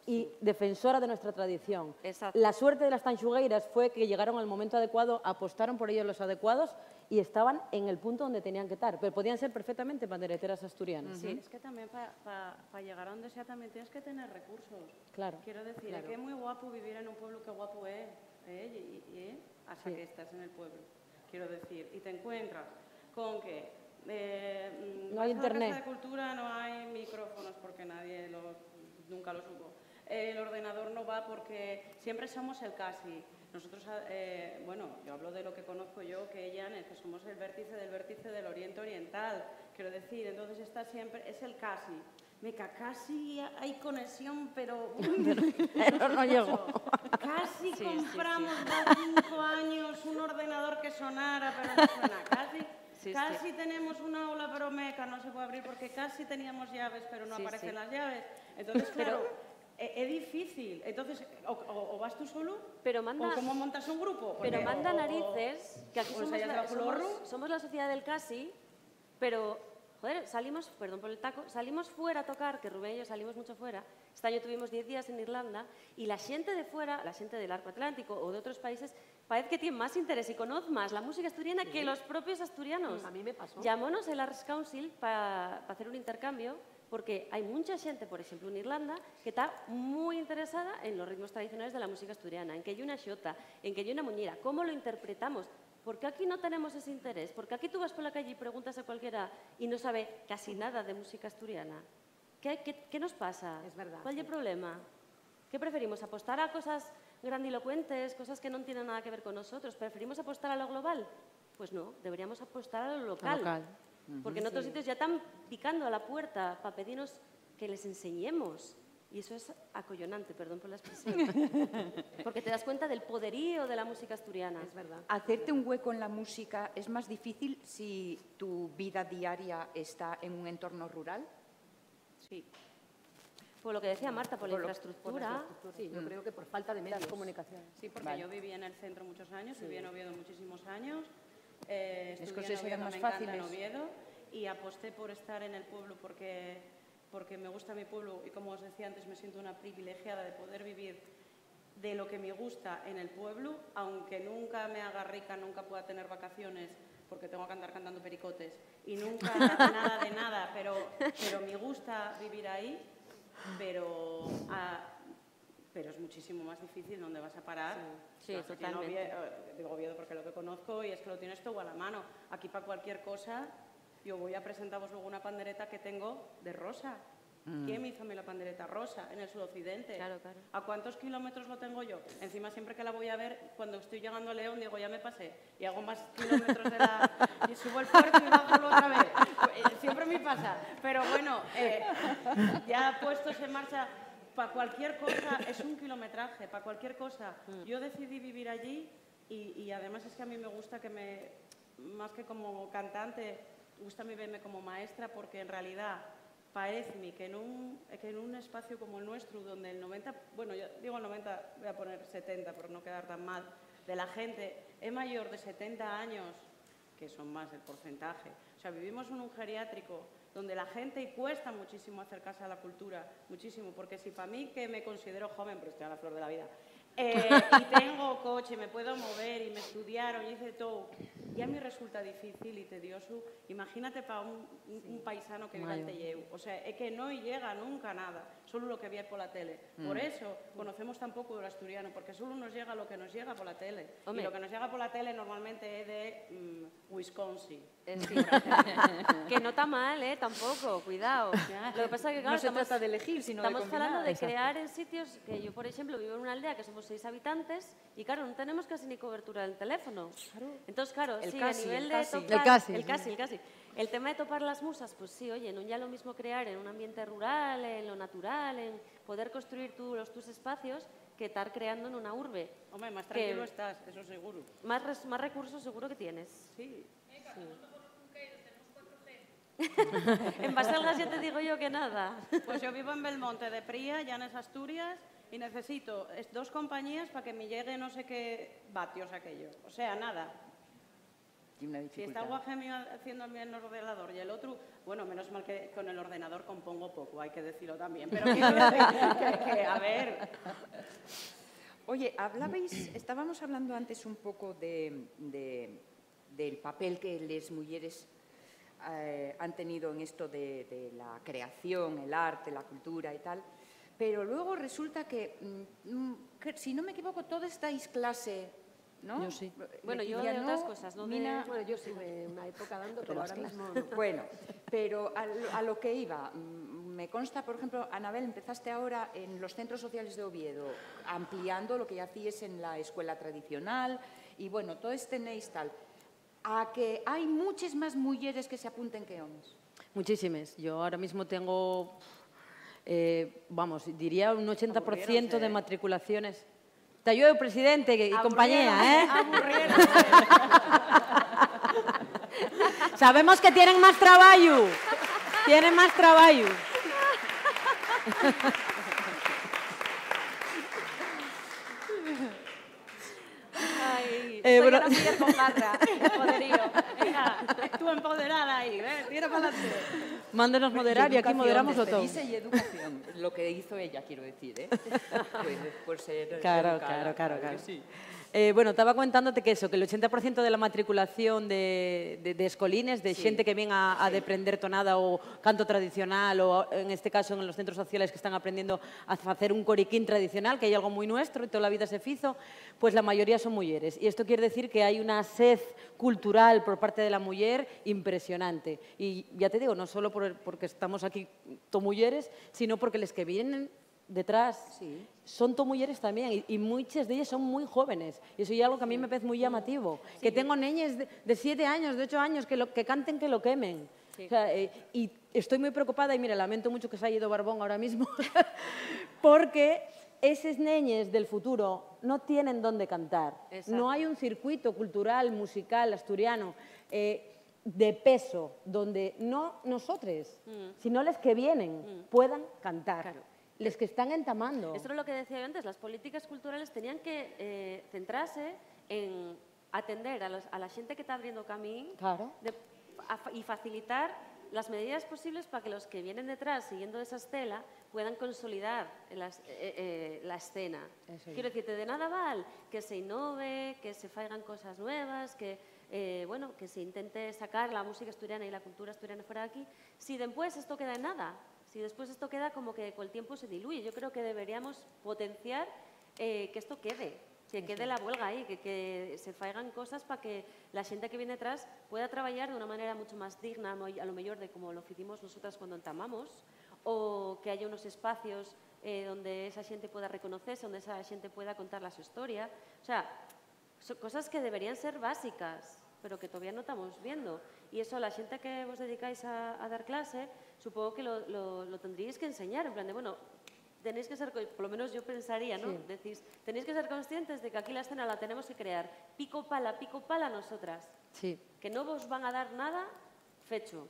y defensora de nuestra tradición. La suerte de las tanchugueiras fue que llegaron al momento adecuado, apostaron por ellos los adecuados y estaban en el punto donde tenían que estar. Pero podían ser perfectamente pandereteras asturianas. Sí, es que también para llegar a donde sea también tienes que tener recursos. Claro. Quiero decir, es que es muy guapo vivir en un pueblo que guapo es, ¿eh? y, y, hasta que estás en el pueblo. Quiero decir, y te encuentras con que eh, no hay internet. de cultura no hay micrófonos porque nadie los, nunca los hubo el ordenador no va porque siempre somos el casi. Nosotros, eh, bueno, yo hablo de lo que conozco yo, que ella, que somos el vértice del vértice del oriente oriental, quiero decir, entonces está siempre, es el casi. Meca, casi hay conexión, pero... pero no llego. Casi compramos hace cinco años un ordenador que sonara, pero no suena. Casi, casi tenemos una ola, pero meca, no se puede abrir porque casi teníamos llaves, pero no aparecen las llaves. Entonces, claro, es difícil. Entonces, o, vas tú solo, pero manda, o cómo montas un grupo. pero manda narices, que aquí somos la, somos, la, sociedad del casi, pero, joder, salimos, perdón por el taco, salimos fuera a tocar, que Rubén y yo salimos mucho fuera. Este año tuvimos 10 días en Irlanda y la gente de fuera, la gente del arco atlántico o de otros países, parece que tiene más interés y conoce más la música asturiana que los propios asturianos. A mí me pasó. Llamónos el Arts Council para hacer un intercambio porque hai mucha xente, por exemplo, en Irlanda, que está moi interesada en los ritmos tradicionales de la música asturiana, en que hai unha xota, en que hai unha muñera, como lo interpretamos, ¿Por qué aquí no tenemos ese interés? ¿Por qué aquí tú vas por la calle y preguntas a cualquiera y no sabe casi nada de música asturiana? ¿Qué, qué, qué nos pasa? Es verdad. ¿Cuál es el problema? ¿Qué preferimos? ¿Apostar a cosas grandilocuentes, cosas que no tienen nada que ver con nosotros? ¿Preferimos apostar a lo global? Pues no, deberíamos apostar a lo local. local. Porque en otros sitios ya están picando a la puerta para pedirnos que les enseñemos. Y eso es acollonante, perdón por la expresión. Porque te das cuenta del poderío de la música asturiana. Es verdad. Hacerte un hueco en la música es más difícil si tu vida diaria está en un entorno rural. Sí. Por lo que decía Marta, por, la, infraestructura. Sí, yo mm. creo que por falta de medios de comunicación. Sí, porque yo viví en el centro muchos años, viví en Oviedo muchísimos años eh, en Oviedo, más me fáciles. Oviedo y aposté por estar en el pueblo porque, porque me gusta mi pueblo y como os decía antes me siento una privilegiada de poder vivir de lo que me gusta en el pueblo, aunque nunca me haga rica, nunca pueda tener vacaciones porque tengo que andar cantando pericotes y nunca nada de nada, pero, pero me gusta vivir ahí, pero a, pero es muchísimo más difícil dónde vas a parar. Sí, totalmente. Eh, digo Oviedo porque lo que conozco y es que lo tienes todo a la mano. Aquí para cualquier cosa, yo voy a presentaros luego una pandereta que tengo de rosa. Mm. ¿Quién me hizo a mí la pandereta rosa en el sudoccidente? Claro, claro. ¿A cuántos kilómetros lo tengo yo? Encima siempre que la voy a ver, cuando estoy llegando a León, digo, ya me pasé. Y hago más kilómetros de la... y subo el puerto y bajo otra vez. Eh, siempre me pasa. Pero bueno, eh, ya puestos en marcha para cualquier cosa, es un kilometraje, para cualquier cosa. Mm. Yo decidí vivir allí y, además es que a mí me gusta que me, más que como cantante, gusta mi verme como maestra porque en realidad parece que en, un, que en un espacio como el nuestro, donde el 90, bueno, yo digo el 90, voy a poner 70 por no quedar tan mal, de la gente es mayor de 70 años, que son más el porcentaje. O sea, vivimos en un geriátrico donde la gente y cuesta muchísimo acercarse a la cultura, muchísimo, porque si para mí que me considero joven, pero estoy a la flor de la vida, eh, y tengo coche, me puedo mover y me estudiaron y hice todo. Ya me resulta difícil y tedioso. Imagínate para un, un, paisano que vive en Telleu. O sea, es que no llega nunca nada, solo lo que ve por la tele. Por mm. eso conocemos tan poco del asturiano, porque solo nos llega lo que nos llega por la tele. Y lo que nos llega por la tele normalmente es de mm, Wisconsin. Eh, que no está mal, ¿eh? Tampoco, cuidado. Lo que pasa es que, claro, no se trata de elegir, sino estamos de hablando de crear en sitios que yo, por ejemplo, vivo en una aldea que somos seis habitantes y, claro, no tenemos casi ni cobertura del teléfono. Entonces, claro, el sí, casi, a nivel el de casi. tocar... El casi. El casi, el casi. El tema de topar las musas, pues sí, oye, no ya lo mismo crear en un ambiente rural, en lo natural, en poder construir tú los tus espacios, que estar creando en una urbe. Hombre, más Que- tranquilo estás, eso seguro. Más, res- más recursos seguro que tienes. Sí. En Baselgas ya te digo yo que nada. Pues yo vivo en Belmonte de Pría, Llanes, Asturias, y necesito es- dos compañías para que me llegue no sé qué vatios aquello. O sea, nada. Si está el guajemi haciendo el el ordenador y el otro, bueno, menos mal que con el ordenador compongo poco, hay que decirlo también. Pero quiero decir que, que, a ver, Oye, hablabais, estábamos hablando antes un poco de, de- del papel que las mujeres eh, han tenido en esto de, de la creación, el arte, la cultura y tal, pero luego resulta que, mm, mm, que, si no me equivoco, todos estáis clase, ¿no? Yo sí. Bueno, yo de otras cosas, no de- Mina- Bueno, yo estuve una época dando, pero ahora mismo no. Bueno, pero a lo, a lo que iba, mm, me consta, por ejemplo, Anabel, empezaste ahora en los centros sociales de Oviedo, ampliando lo que ya hacías en la escuela tradicional, y bueno, todos tenéis tal. A que hay muchas más mujeres que se apunten que hombres. Muchísimas. Yo ahora mismo tengo, eh, vamos, diría un 80% Aburriéronse, de matriculaciones. Te ayudo, presidente y compañía, ¿eh? Sabemos que tienen más trabajo. Tienen más trabajo. Ay, Eh, soy una mujer con garra, poderío. venga, tú empoderada ahí, ¿eh? tira para adelante. Mándenos moderar y aquí educación, moderamos lo todo. despedirse y educación, lo que hizo ella, quiero decir, ¿eh? Pues, por ser Claro, educada, claro, claro, que claro. sí. Eh, bueno, estaba comentándote que eso, que el 80% de la matriculación de, de, de escolines, de xente que ven a, a deprender tonada ou canto tradicional ou en este caso en los centros sociales que están aprendiendo a hacer un coriquín tradicional, que hay algo muy nuestro y toda la vida se fizo, pues la mayoría son mujeres. Y esto quiere decir que hay una sed cultural por parte de la mujer impresionante. Y ya te digo, no solo por, porque estamos aquí to mujeres, sino porque les que vienen detrás Sí. son to y, y muchas de ellas son muy jóvenes. Y eso es algo que a mí me parece muy llamativo. Que tengo niñas de, de siete años, de ocho años, que, lo, que canten, que lo quemen. O sea, eh, y estoy muy preocupada y mira, lamento mucho que se haya ido Barbón ahora mismo, porque esas niñas del futuro no tienen dónde cantar. Exacto. No hay un circuito cultural, musical, asturiano. eh, de peso, donde no nosotros, sino los que vienen puedan cantar, Claro. Los que están entamando. Esto es lo que decía yo antes, las políticas culturales tenían que eh, centrarse en atender a, los- a la gente que está abriendo camino Claro. de- a y facilitar las medidas posibles para que los que vienen detrás, siguiendo esa estela, puedan consolidar las- eh, eh, la escena. Eso Quiero decirte, de nada vale que se innove, que se faigan cosas nuevas, que, eh, bueno, que se intente sacar la música asturiana y la cultura asturiana fuera de aquí, si después esto queda en nada, si después esto queda como que con el tiempo se diluye. Yo creo que deberíamos potenciar eh, que esto quede, que quede la huelga ahí, que, que se faigan cosas para que la gente que viene atrás pueda trabajar de una manera mucho más digna, a lo mejor de como lo hicimos nosotras cuando entamamos, o que haya unos espacios eh, donde esa gente pueda reconocerse, donde esa gente pueda contar la su historia. O sea, son cosas que deberían ser básicas, pero que todavía no estamos viendo. Y eso, la gente que vos dedicáis a, a dar clase, supongo que lo, lo, lo tendríais que enseñar, en plan de, bueno, tenéis que ser, por lo menos yo pensaría, ¿no? Sí. Decís, tenéis que ser conscientes de que aquí la escena la tenemos que crear pico pala, pico pala nosotras, Sí. que no vos van a dar nada fecho.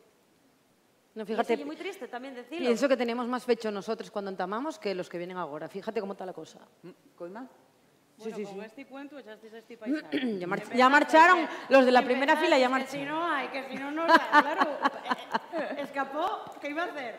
No, Y fíjate, es muy triste también decirlo. pienso que teníamos más fecho nosotros cuando entamamos que los que vienen ahora. Fíjate cómo está la cosa. Mm, Coima? Bueno, sí, con sí. este cuento echasteis este paisaje. Ya, mar- ya marcharon porque- los de la primera fila, ya que marcharon. Si no hay, que si no, no. Claro, escapó, ¿qué iba a hacer?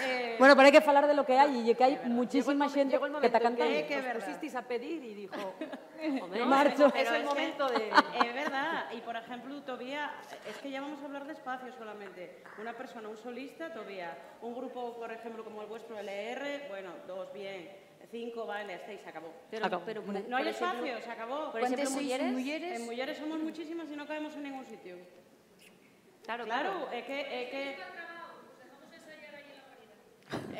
Eh, Bueno, pero hay que hablar de lo que hay y que hay muchísima Llegó el gente que está cantando. que- que verdad. pusisteis a pedir y dijo, Hombre, Marcho. es Pero el momento de... Es verdad, y por ejemplo, todavía, es que ya vamos a hablar de espacios solamente. Una persona, un solista, todavía. Un grupo, por ejemplo, como el vuestro LR, bueno, dos, bien. Cinco, vale, seis, se acabó. pero, Acabó. pero por, No por hay ejemplo- espacio, se acabó. por ejemplo, ¿Cuántas sois mujeres, mujeres? En mujeres somos muchísimas y no cabemos en ningún sitio. Claro, claro. Claro, es que... Es que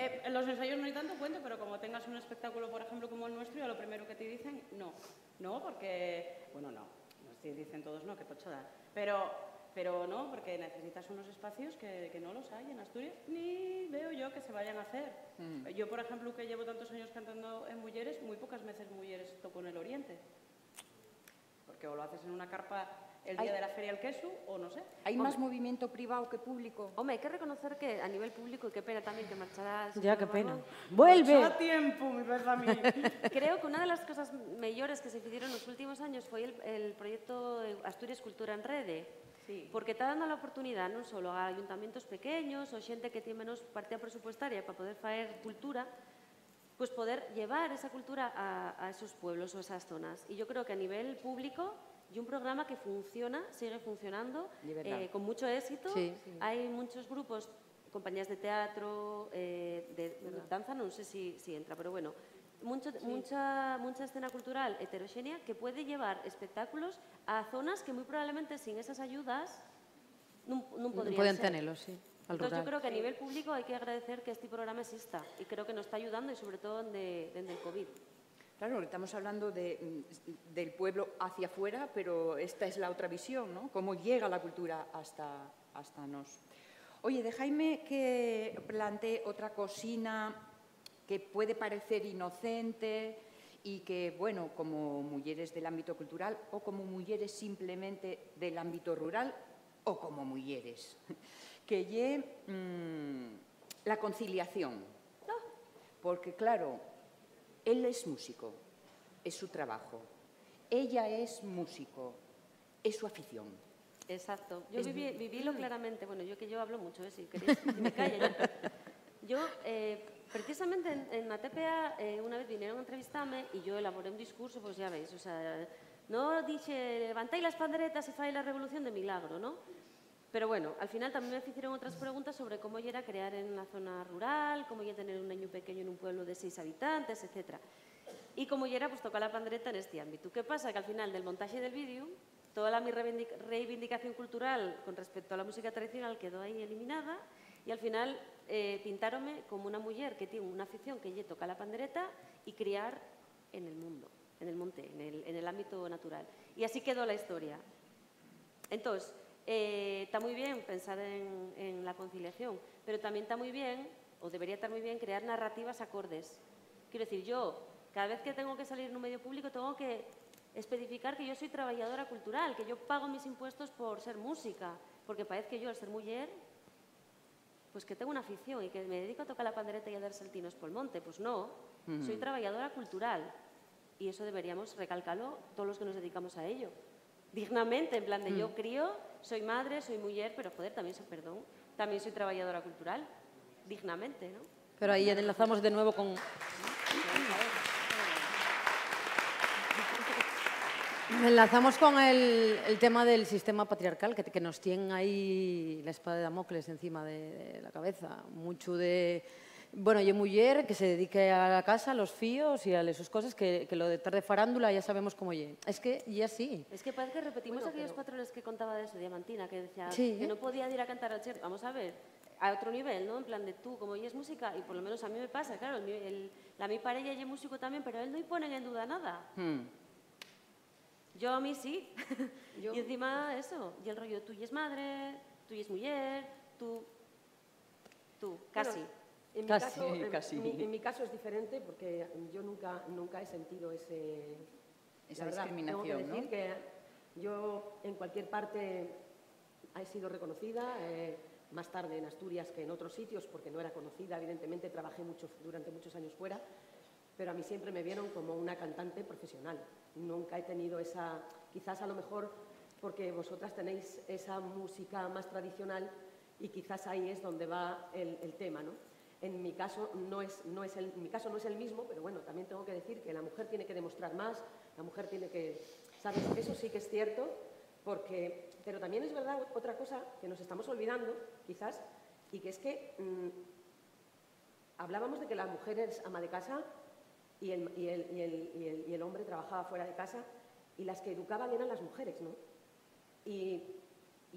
Eh, en los ensayos no hay tanto cuento, pero como tengas un espectáculo, por ejemplo, como el nuestro, ya lo primero que te dicen, no. No, porque... Bueno, no. No te dicen todos no, que tochada. Pero pero no, porque necesitas unos espacios que, que no los hay en Asturias, ni veo yo que se vayan a hacer. Mm. Yo, por ejemplo, que llevo tantos años cantando en Mujeres, muy pocas veces Mujeres toco en el Oriente. Porque o lo haces en una carpa el día Hay- de la Feria del Queso, o no sé. Hay más movimiento privado que público. Hombre, hay que reconocer que a nivel público, y qué pena también que marchará... Ya, qué pena. Marrón, ¡Vuelve! Mucho tiempo, me parece a mí. Creo que una de las cosas mellores que se hicieron nos últimos años foi el, el proyecto Asturias Cultura en Rede, Sí. porque está dando a oportunidade non só a ayuntamientos pequeños ou xente que tiene menos partida presupuestaria para poder faer cultura, pues poder llevar esa cultura a, a esos pueblos o esas zonas. Y yo creo que a nivel público y un programa que funciona, sigue funcionando, De eh, con mucho éxito. Sí. Hay muchos grupos, compañías de teatro, eh, de danza, non sé si, si entra, pero bueno, mucho- mucha, mucha escena cultural heterogénea que puede llevar espectáculos a zonas que muy probablemente sin esas ayudas non podrían Pueden ser. tenerlo, sí. Al Entonces yo creo que a nivel público hay que agradecer que este programa exista y creo que nos está ayudando y sobre todo desde el COVID. Claro, estamos hablando de, mm, del pueblo hacia afuera, pero esta es la otra visión, ¿no? Cómo llega la cultura hasta, hasta nos. Oye, dejaime que plantee otra cocina que puede parecer inocente y que, bueno, como mujeres del ámbito cultural o como mujeres simplemente del ámbito rural o como mujeres, que lle mm, la conciliación. Porque, claro, él es músico, es su trabajo. Ella es músico, es su afición. Exacto. Yo viví, vivílo claramente. Bueno, yo que yo hablo mucho, ¿eh? si queréis, que me calle. Yo, Yo, eh, precisamente en, en la TPA, eh, una vez vinieron a entrevistarme y yo elaboré un discurso, pues ya veis, o sea, no dije, levantáis las panderetas y fai la revolución de milagro, ¿no? Pero bueno, al final también me hicieron otras preguntas sobre cómo era crear en una zona rural, cómo era tener un niño pequeño en un pueblo de seis habitantes, etcétera. Y como era, pues tocar la pandereta en este ámbito. ¿Qué pasa? Que al final del montaje del vídeo, toda la mi reivindic- reivindicación cultural con respecto a la música tradicional quedó ahí eliminada y al final eh, como una mujer que tiene una afición que lle toca la pandereta y criar en el mundo, en el monte, en el, en el ámbito natural. Y así quedó la historia. Entonces, eh, está muy bien pensar en, en la conciliación, pero también está muy bien, o debería estar muy bien, crear narrativas acordes. Quiero decir, yo, cada vez que tengo que salir en un medio público, tengo que especificar que yo soy trabajadora cultural, que yo pago mis impuestos por ser música, porque parece que yo, al ser mujer, pues que tengo una afición y que me dedico a tocar la pandereta y a dar saltinos por el monte. Pues no, soy trabajadora cultural. Y eso deberíamos recalcarlo todos los que nos dedicamos a ello. Dignamente, en plan de yo crío, soy madre, soy mujer, pero joder, también soy, perdón, también soy trabajadora cultural. Dignamente, ¿no? Pero ahí enlazamos de nuevo con... Enlazamos con el, el tema del sistema patriarcal, que, que nos tiene ahí la espada de Damocles encima de, de la cabeza. Mucho de... Bueno, y mujer que se dedique a la casa, a los fíos y a esas cosas, que, que lo de estar de farándula ya sabemos cómo lle. Es que ya sí. Es que parece que repetimos Bueno, aquellos pero- patrones que contaba de eso, Diamantina, que decía Sí. que no podía ir a cantar al Cher. Vamos a ver, a otro nivel, ¿no? En plan de tú, como es música, y por lo menos a mí me pasa, claro, el, mi- el- la mi pareja y músico también, pero él no ponen en duda nada. Hmm. Yo a mí sí. Yo- y encima eso, y el rollo, tú y es madre, tú y es mujer, tú, tú, casi. Bueno, en, mi Casi, caso, en, casi. mi- en mi caso es diferente porque yo nunca, nunca he sentido ese, Esa la verdad, discriminación, Tengo que decir ¿no? que yo en cualquier parte he sido reconocida, eh, más tarde en Asturias que en otros sitios, porque no era conocida, evidentemente trabajé mucho, durante muchos años fuera, pero a mí siempre me vieron como una cantante profesional. Nunca he tenido esa, quizás a lo mejor porque vosotras tenéis esa música más tradicional y quizás ahí es donde va el, tema, ¿no? En mi caso no es, no es el, mi caso no es el mismo, pero bueno, también tengo que decir que la mujer tiene que demostrar más, la mujer tiene que, ¿sabes? Eso sí que es cierto, porque, pero también es verdad otra cosa que nos estamos olvidando, quizás, y que es que mm, hablábamos de que la mujer es ama de casa y el, y el- y el- y el- hombre trabajaba fuera de casa y las que educaban eran las mujeres, ¿no? Y,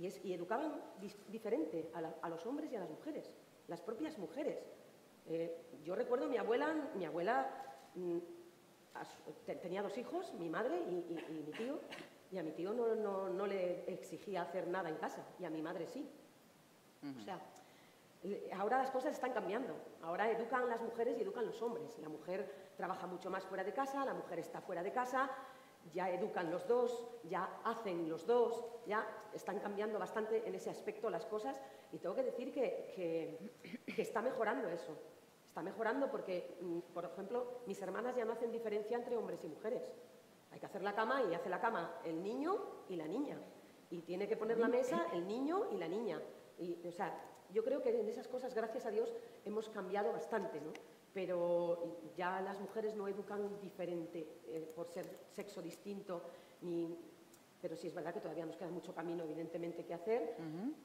es- educaban dis- diferente a, la- a los hombres y a las mujeres, las propias mujeres. Eh, yo recuerdo mi abuela, mi abuela mm, te- tenía dos hijos, mi madre y, mi tío, Y a mi tío no, no, no le exigía hacer nada en casa, y a mi madre sí. O sea, le- ahora las cosas están cambiando. Ahora educan las mujeres y educan los hombres. La mujer trabaja mucho más fuera de casa, la mujer está fuera de casa, ya educan los dos, ya hacen los dos, ya están cambiando bastante en ese aspecto las cosas. Y tengo que decir que, que- está mejorando eso. Está mejorando porque, mm, por ejemplo, mis hermanas ya no hacen diferencia entre hombres y mujeres. Hay que hacer la cama y hace la cama el niño y la niña. Y tiene que poner la mesa el niño y la niña. Y, o sea, yo creo que en esas cosas, gracias a Dios, hemos cambiado bastante, ¿no? Pero ya las mujeres no educan diferente eh, por ser sexo distinto, ni... pero sí es verdad que todavía nos queda mucho camino, evidentemente, que hacer,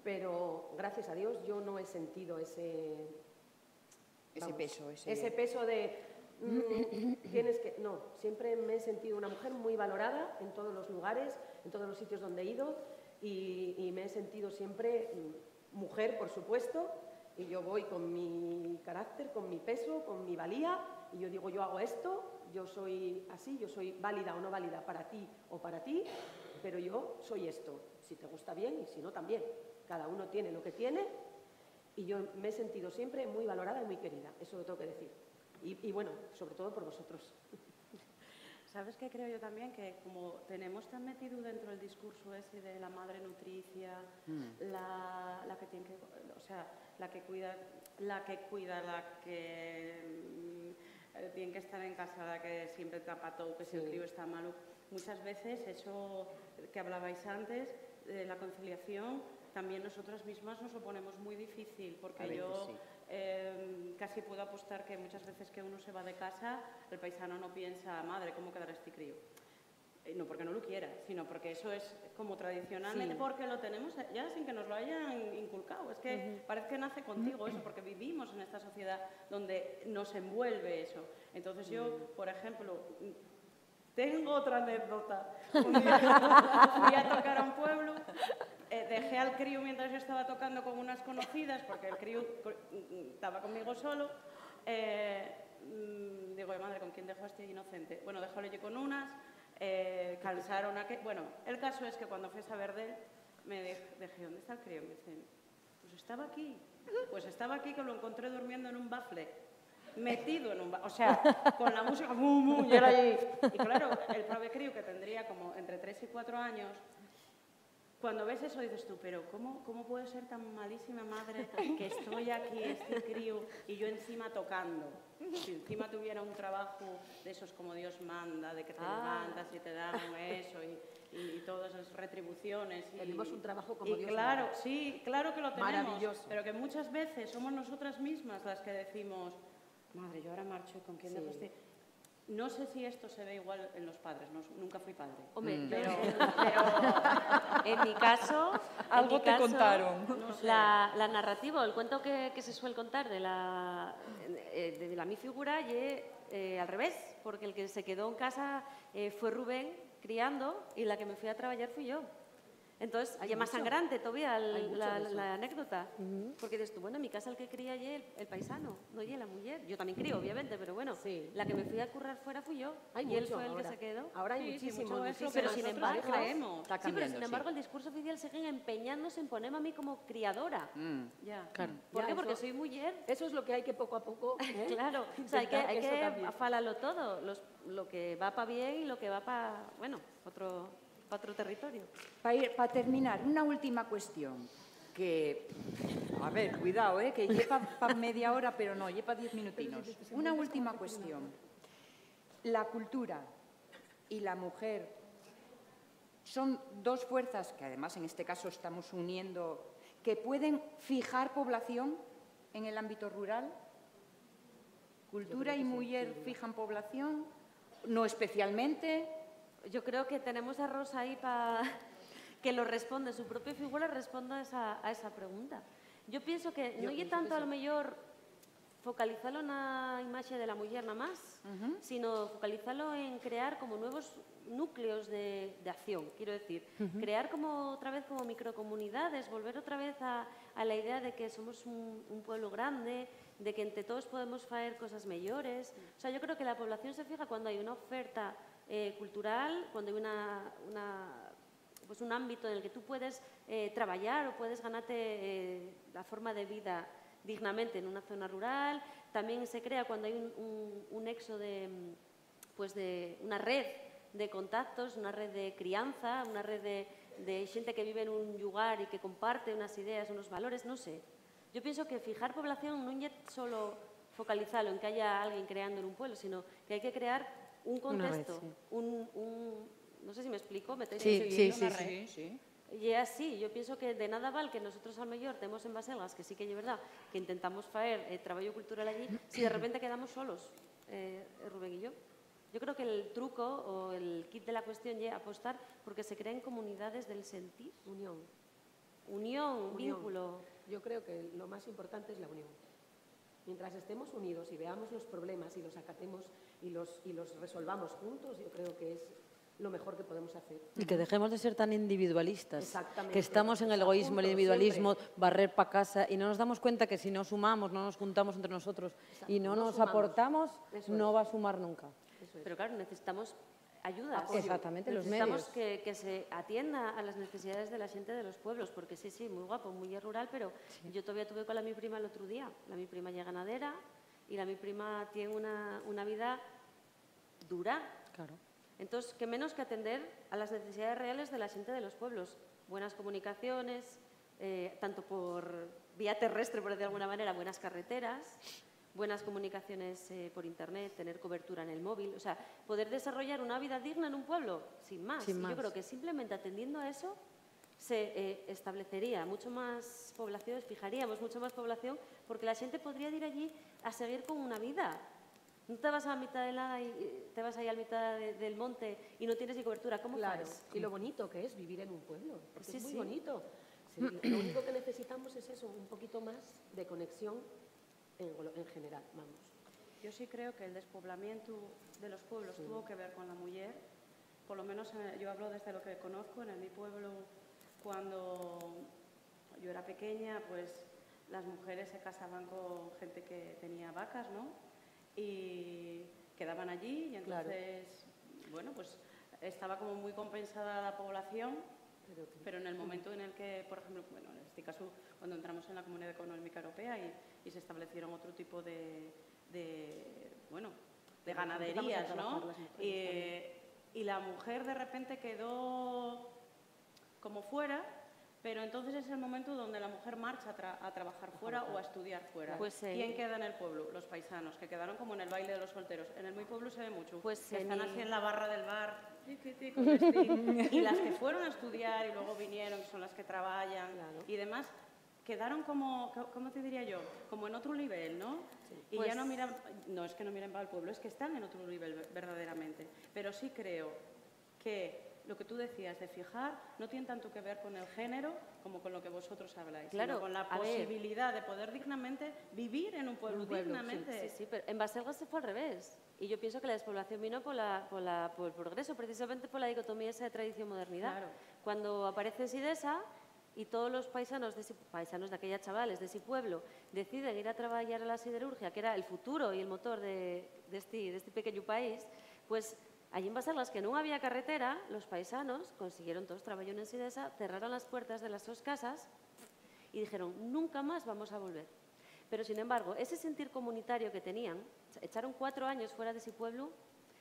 pero gracias a Dios yo no he sentido ese, Ese peso, ese- ese peso de mm, tienes que no siempre me he sentido una mujer muy valorada en todos los lugares en todos los sitios donde he ido y, y me he sentido siempre mm, mujer por supuesto y yo voy con mi carácter con mi peso con mi valía y yo digo yo hago esto yo soy así yo soy válida o no válida para ti o para ti pero yo soy esto si te gusta bien y si no también cada uno tiene lo que tiene y yo me he sentido siempre muy valorada y muy querida, eso lo tengo que decir. Y, y bueno, sobre todo por vosotros. ¿Sabes qué creo yo también? Que como tenemos tan metido dentro el discurso ese de la madre nutricia, la, la que tiene que, o sea, la que cuida, la que cuida, la que mm, eh, tiene que estar en casa, la que siempre tapa todo, que si el crío está malo. Muchas veces eso que hablabais antes, de la conciliación, también nosotras mismas nos lo ponemos muy difícil, porque yo sí. Eh, casi puedo apostar que muchas veces que uno se va de casa, el paisano no piensa, madre, ¿cómo quedará este crío? Eh, No porque no lo quiera, sino porque eso es como tradicionalmente, Sí. porque lo tenemos ya sin que nos lo hayan inculcado. Es que parece que nace contigo eso, porque vivimos en esta sociedad donde nos envuelve eso. Entonces yo, por ejemplo, tengo otra anécdota. Fui a tocar a un pueblo, eh, dejé al crío mientras yo estaba tocando con unas conocidas, porque el crío mm, estaba conmigo solo. Eh, mm, digo, "Ay, madre, ¿con quién dejo a este inocente? Bueno, déjalo yo con unas, eh, cansaron a que... Bueno, el caso es que cuando fui a saber de me dije, ¿dónde está el crío? Me dicen, pues estaba aquí. Pues estaba aquí que lo encontré durmiendo en un bafle metido en un ba- o sea, con la música, mu, mu, y él allí. Y claro, el pobre crío que tendría como entre 3 y 4 años, cuando ves eso dices tú, pero ¿cómo, ¿cómo puede ser tan malísima madre que estoy aquí, este crío, y yo encima tocando? Si encima tuviera un trabajo de esos como Dios manda, de que te Ah. levantas y te dan eso y, y todas esas retribuciones. Y, Tenemos un trabajo como y Dios claro, manda. sí, claro que lo tenemos, Maravilloso. pero que muchas veces somos nosotras mismas las que decimos, madre, yo ahora marcho, ¿con quién Sí. dejo este? No sé si esto se ve igual en los padres, no- nunca fui padre. Hombre, Mm. pero, pero en mi caso... Algo mi te caso, contaron. No sé. La, la narrativa, el cuento que, que se suele contar de la, eh, de la mi figura y eh, al revés, porque el que se quedó en casa eh, fue Rubén criando y la que me fui a trabajar fui yo. Entonces, ya más sangrante todavía la, eso. la anécdota. Porque dices tú, bueno, en mi casa el que cría y el, el paisano, no y la mujer. Yo también crío, obviamente, pero bueno, Sí. la que me fui a currar fuera fui yo. Hay y él mucho fue el ahora. que se quedó. Ahora hay Sí, sí, muchísimo, mucho eso, muchísimas pero sin embargo, creemos. Sí, pero sin embargo el discurso oficial sigue empeñándose en ponerme a mí como criadora. Mm. Ya. Claro. ¿Por Ya, qué? Porque eso- soy mujer. Eso es lo que hay que poco a poco. ¿eh? Claro, o sea, hay que, hay que todo, los- lo que va para bien y lo que va para, bueno, otro, pa' otro territorio. Para terminar, una última cuestión. Que, a ver, cuidado, ¿eh? que lleva para media hora, pero no, lleva diez minutinos. Una última cuestión. La cultura y la mujer son dos fuerzas que además en este caso estamos uniendo, que pueden fijar población en el ámbito rural. Cultura y mujer fijan población, no especialmente. Yo creo que tenemos a Rosa ahí para que lo responda, su propia figura responda a esa, a esa pregunta. Yo pienso que no es tanto a lo mejor focalizarlo en la imagen de la mujer nada más, sino focalizarlo en crear como nuevos núcleos de, de acción, quiero decir, crear como otra vez como microcomunidades, volver otra vez a, a la idea de que somos un, un pueblo grande, de que entre todos podemos hacer cosas mejores. O sea, yo creo que la población se fija cuando hay una oferta eh, cultural, cuando hay una, una pues un ámbito en el que tú puedes eh, trabajar o puedes ganarte eh, la forma de vida dignamente en una zona rural. También se crea cuando hay un, un, un nexo de, pues de una red de contactos, unha red de crianza, unha red de, de xente que vive en un lugar e que comparte unhas ideas, unos valores, non sei. Yo pienso que fijar población non é solo focalizalo en que haya alguén creando en un pueblo, sino que hai que crear un contexto, red, sí. un, un, no sé si me explico, me tenéis Sí, sí, una sí, red, sí. Y así, yo pienso que de nada val que nosotros al mellor temos en Baselgas, que sí que é verdad, que intentamos faer eh, traballo cultural allí, si de repente quedamos solos, eh, Rubén y yo. Yo creo que el truco o el kit de la cuestión es apostar porque se creen comunidades del sentir. Unión. Unión, Unión. vínculo. Yo creo que lo más importante es la unión. Mientras estemos unidos y veamos los problemas y los acatemos y los, y los resolvamos juntos, yo creo que es lo mejor que podemos hacer. Y que dejemos de ser tan individualistas. Exactamente. Que estamos en el egoísmo, el individualismo, siempre. barrer para casa y no nos damos cuenta que si no sumamos, no nos juntamos entre nosotros y no, no nos sumamos. aportamos, Eso no es. va a sumar nunca. Eso es. Pero claro, necesitamos ayuda. Apoyo. Exactamente, los necesitamos medios. que, que se atienda a las necesidades de la gente de los pueblos, porque sí, sí, muy guapo, muy rural, pero yo todavía tuve con la mi prima el otro día. La mi prima ya ganadera y la mi prima tiene una, una vida dura. Claro. Entonces, que menos que atender a las necesidades reales de la gente de los pueblos. Buenas comunicaciones, eh, tanto por vía terrestre, por decir de alguna manera, buenas carreteras, buenas comunicaciones eh, por Internet, tener cobertura en el móvil. O sea, poder desarrollar una vida digna en un pueblo, sin más. Sin Y más. yo creo que simplemente atendiendo a eso se eh, establecería mucho más población, fijaríamos mucho más población, porque la gente podría ir allí a seguir con una vida. No te vas a la mitad de nada y y te vas ahí a la mitad de- del monte y no tienes ni cobertura. ¿Cómo Claro, y lo bonito que es vivir en un pueblo, porque Sí, es muy sí. bonito. Sí, lo único que necesitamos es eso, un poquito más de conexión en, general, vamos. Yo sí creo que el despoblamiento de los pueblos tuvo que ver con la mujer. Por lo menos eh, yo hablo desde lo que conozco. En el- mi pueblo, cuando yo era pequeña, pues las mujeres se casaban con gente que tenía vacas, ¿no? Y quedaban allí y Claro. entonces, bueno, pues estaba como muy compensada la población Pero en el momento en el que, por ejemplo, bueno, en este caso, cuando entramos en la Comunidad Económica Europea y, y se establecieron otro tipo de, de, bueno, de ganaderías, ¿no? y la mujer de repente quedó como fuera, pero entonces es el momento donde la mujer marcha a, tra- a trabajar fuera o a estudiar fuera. Pues, eh, ¿Quién queda en el pueblo? Los paisanos, que quedaron como en el baile de los solteros. En el muy pueblo se ve mucho. Pues, que están así en la barra del bar. y las que fueron a estudiar y luego vinieron, que son las que trabajan Claro. y demás, quedaron como, co- ¿cómo te diría yo? Como en otro nivel, ¿no? Y Pues- ya no miran, no es que no miren para el pueblo, es que están en otro nivel ver- verdaderamente. Pero sí creo que lo que tú decías de fijar no tiene tanto que ver con el género como con lo que vosotros habláis, Claro, sino con la a ver. posibilidad de poder dignamente vivir en un pueblo, un pueblo, sí, dignamente. Sí, sí, pero en Baselgas se fue al revés. Y yo pienso que la despoblación vino por, la, por, la- por el progreso, precisamente por la dicotomía esa de tradición-modernidad. Claro. Cuando aparece Sidesa y todos los paisanos de, paisanos de aquella chavales de ese pueblo deciden ir a trabajar a la siderurgia, que era el futuro y el motor de, de, este, de este pequeño país, pues allí en Baselgas, que no había carretera, los paisanos consiguieron todos trabajo en Sidesa, cerraron las puertas de las dos casas y dijeron, nunca más vamos a volver. Pero, sin embargo, ese sentir comunitario que tenían, echaron cuatro años fuera de ese pueblo,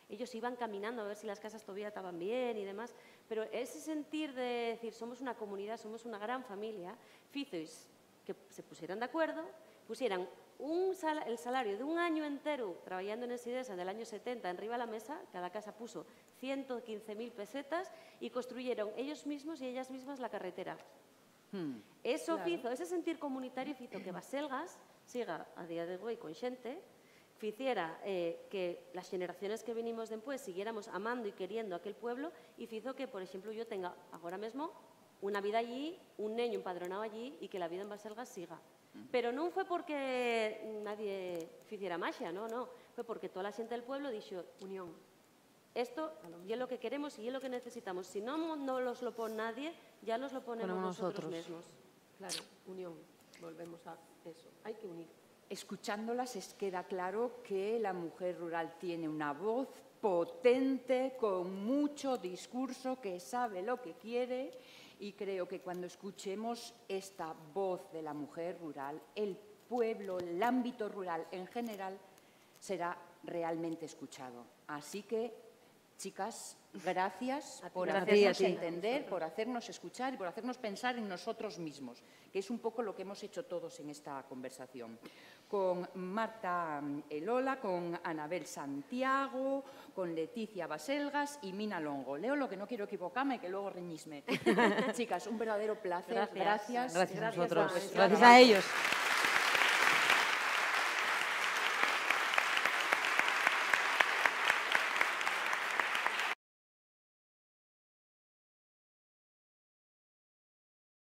ellos iban caminando a ver si las casas todavía estaban bien y demás, pero ese sentir de decir, somos una comunidad, somos una gran familia, fizois que se pusieran de acuerdo, pusieran un sal- el salario de un año entero trabajando en el SIDESA del año 70 en riba a la mesa, cada casa puso 115.000 pesetas y construyeron ellos mismos y ellas mismas la carretera. Eso fizo, ese sentir comunitario fizo que Baselgas siga a día de hoy con xente, ficiera eh, que las generaciones que venimos después siguiéramos amando y queriendo aquel pueblo y fizo que, por ejemplo, yo tenga ahora mismo una vida allí, un niño empadronado allí y que la vida en Baselgas siga. Pero non foi porque nadie ficiera magia, no, no. Foi porque toda a xente del pueblo dixo, Unión. esto ya es lo que queremos y es lo que necesitamos. Si no no nos lo pone nadie, ya nos lo ponemos Ponemos nosotros, nosotros. mismos. Claro, unión. Volvemos a eso. Hay que unir. Escuchándolas es queda claro que la mujer rural tiene una voz potente, con mucho discurso, que sabe lo que quiere y creo que cuando escuchemos esta voz de la mujer rural, el pueblo, el ámbito rural en general, será realmente escuchado. Así que, chicas, gracias por hacernos entender, por hacernos escuchar y por hacernos pensar en nosotros mismos, que es un poco lo que hemos hecho todos en esta conversación. Con Marta Elola, con Anabel Santiago, con Leticia Baselgas y Mina Longo. Leo lo que no quiero equivocarme, que luego reñisme. Chicas, un verdadero placer. Gracias. Gracias, gracias, gracias a ellos.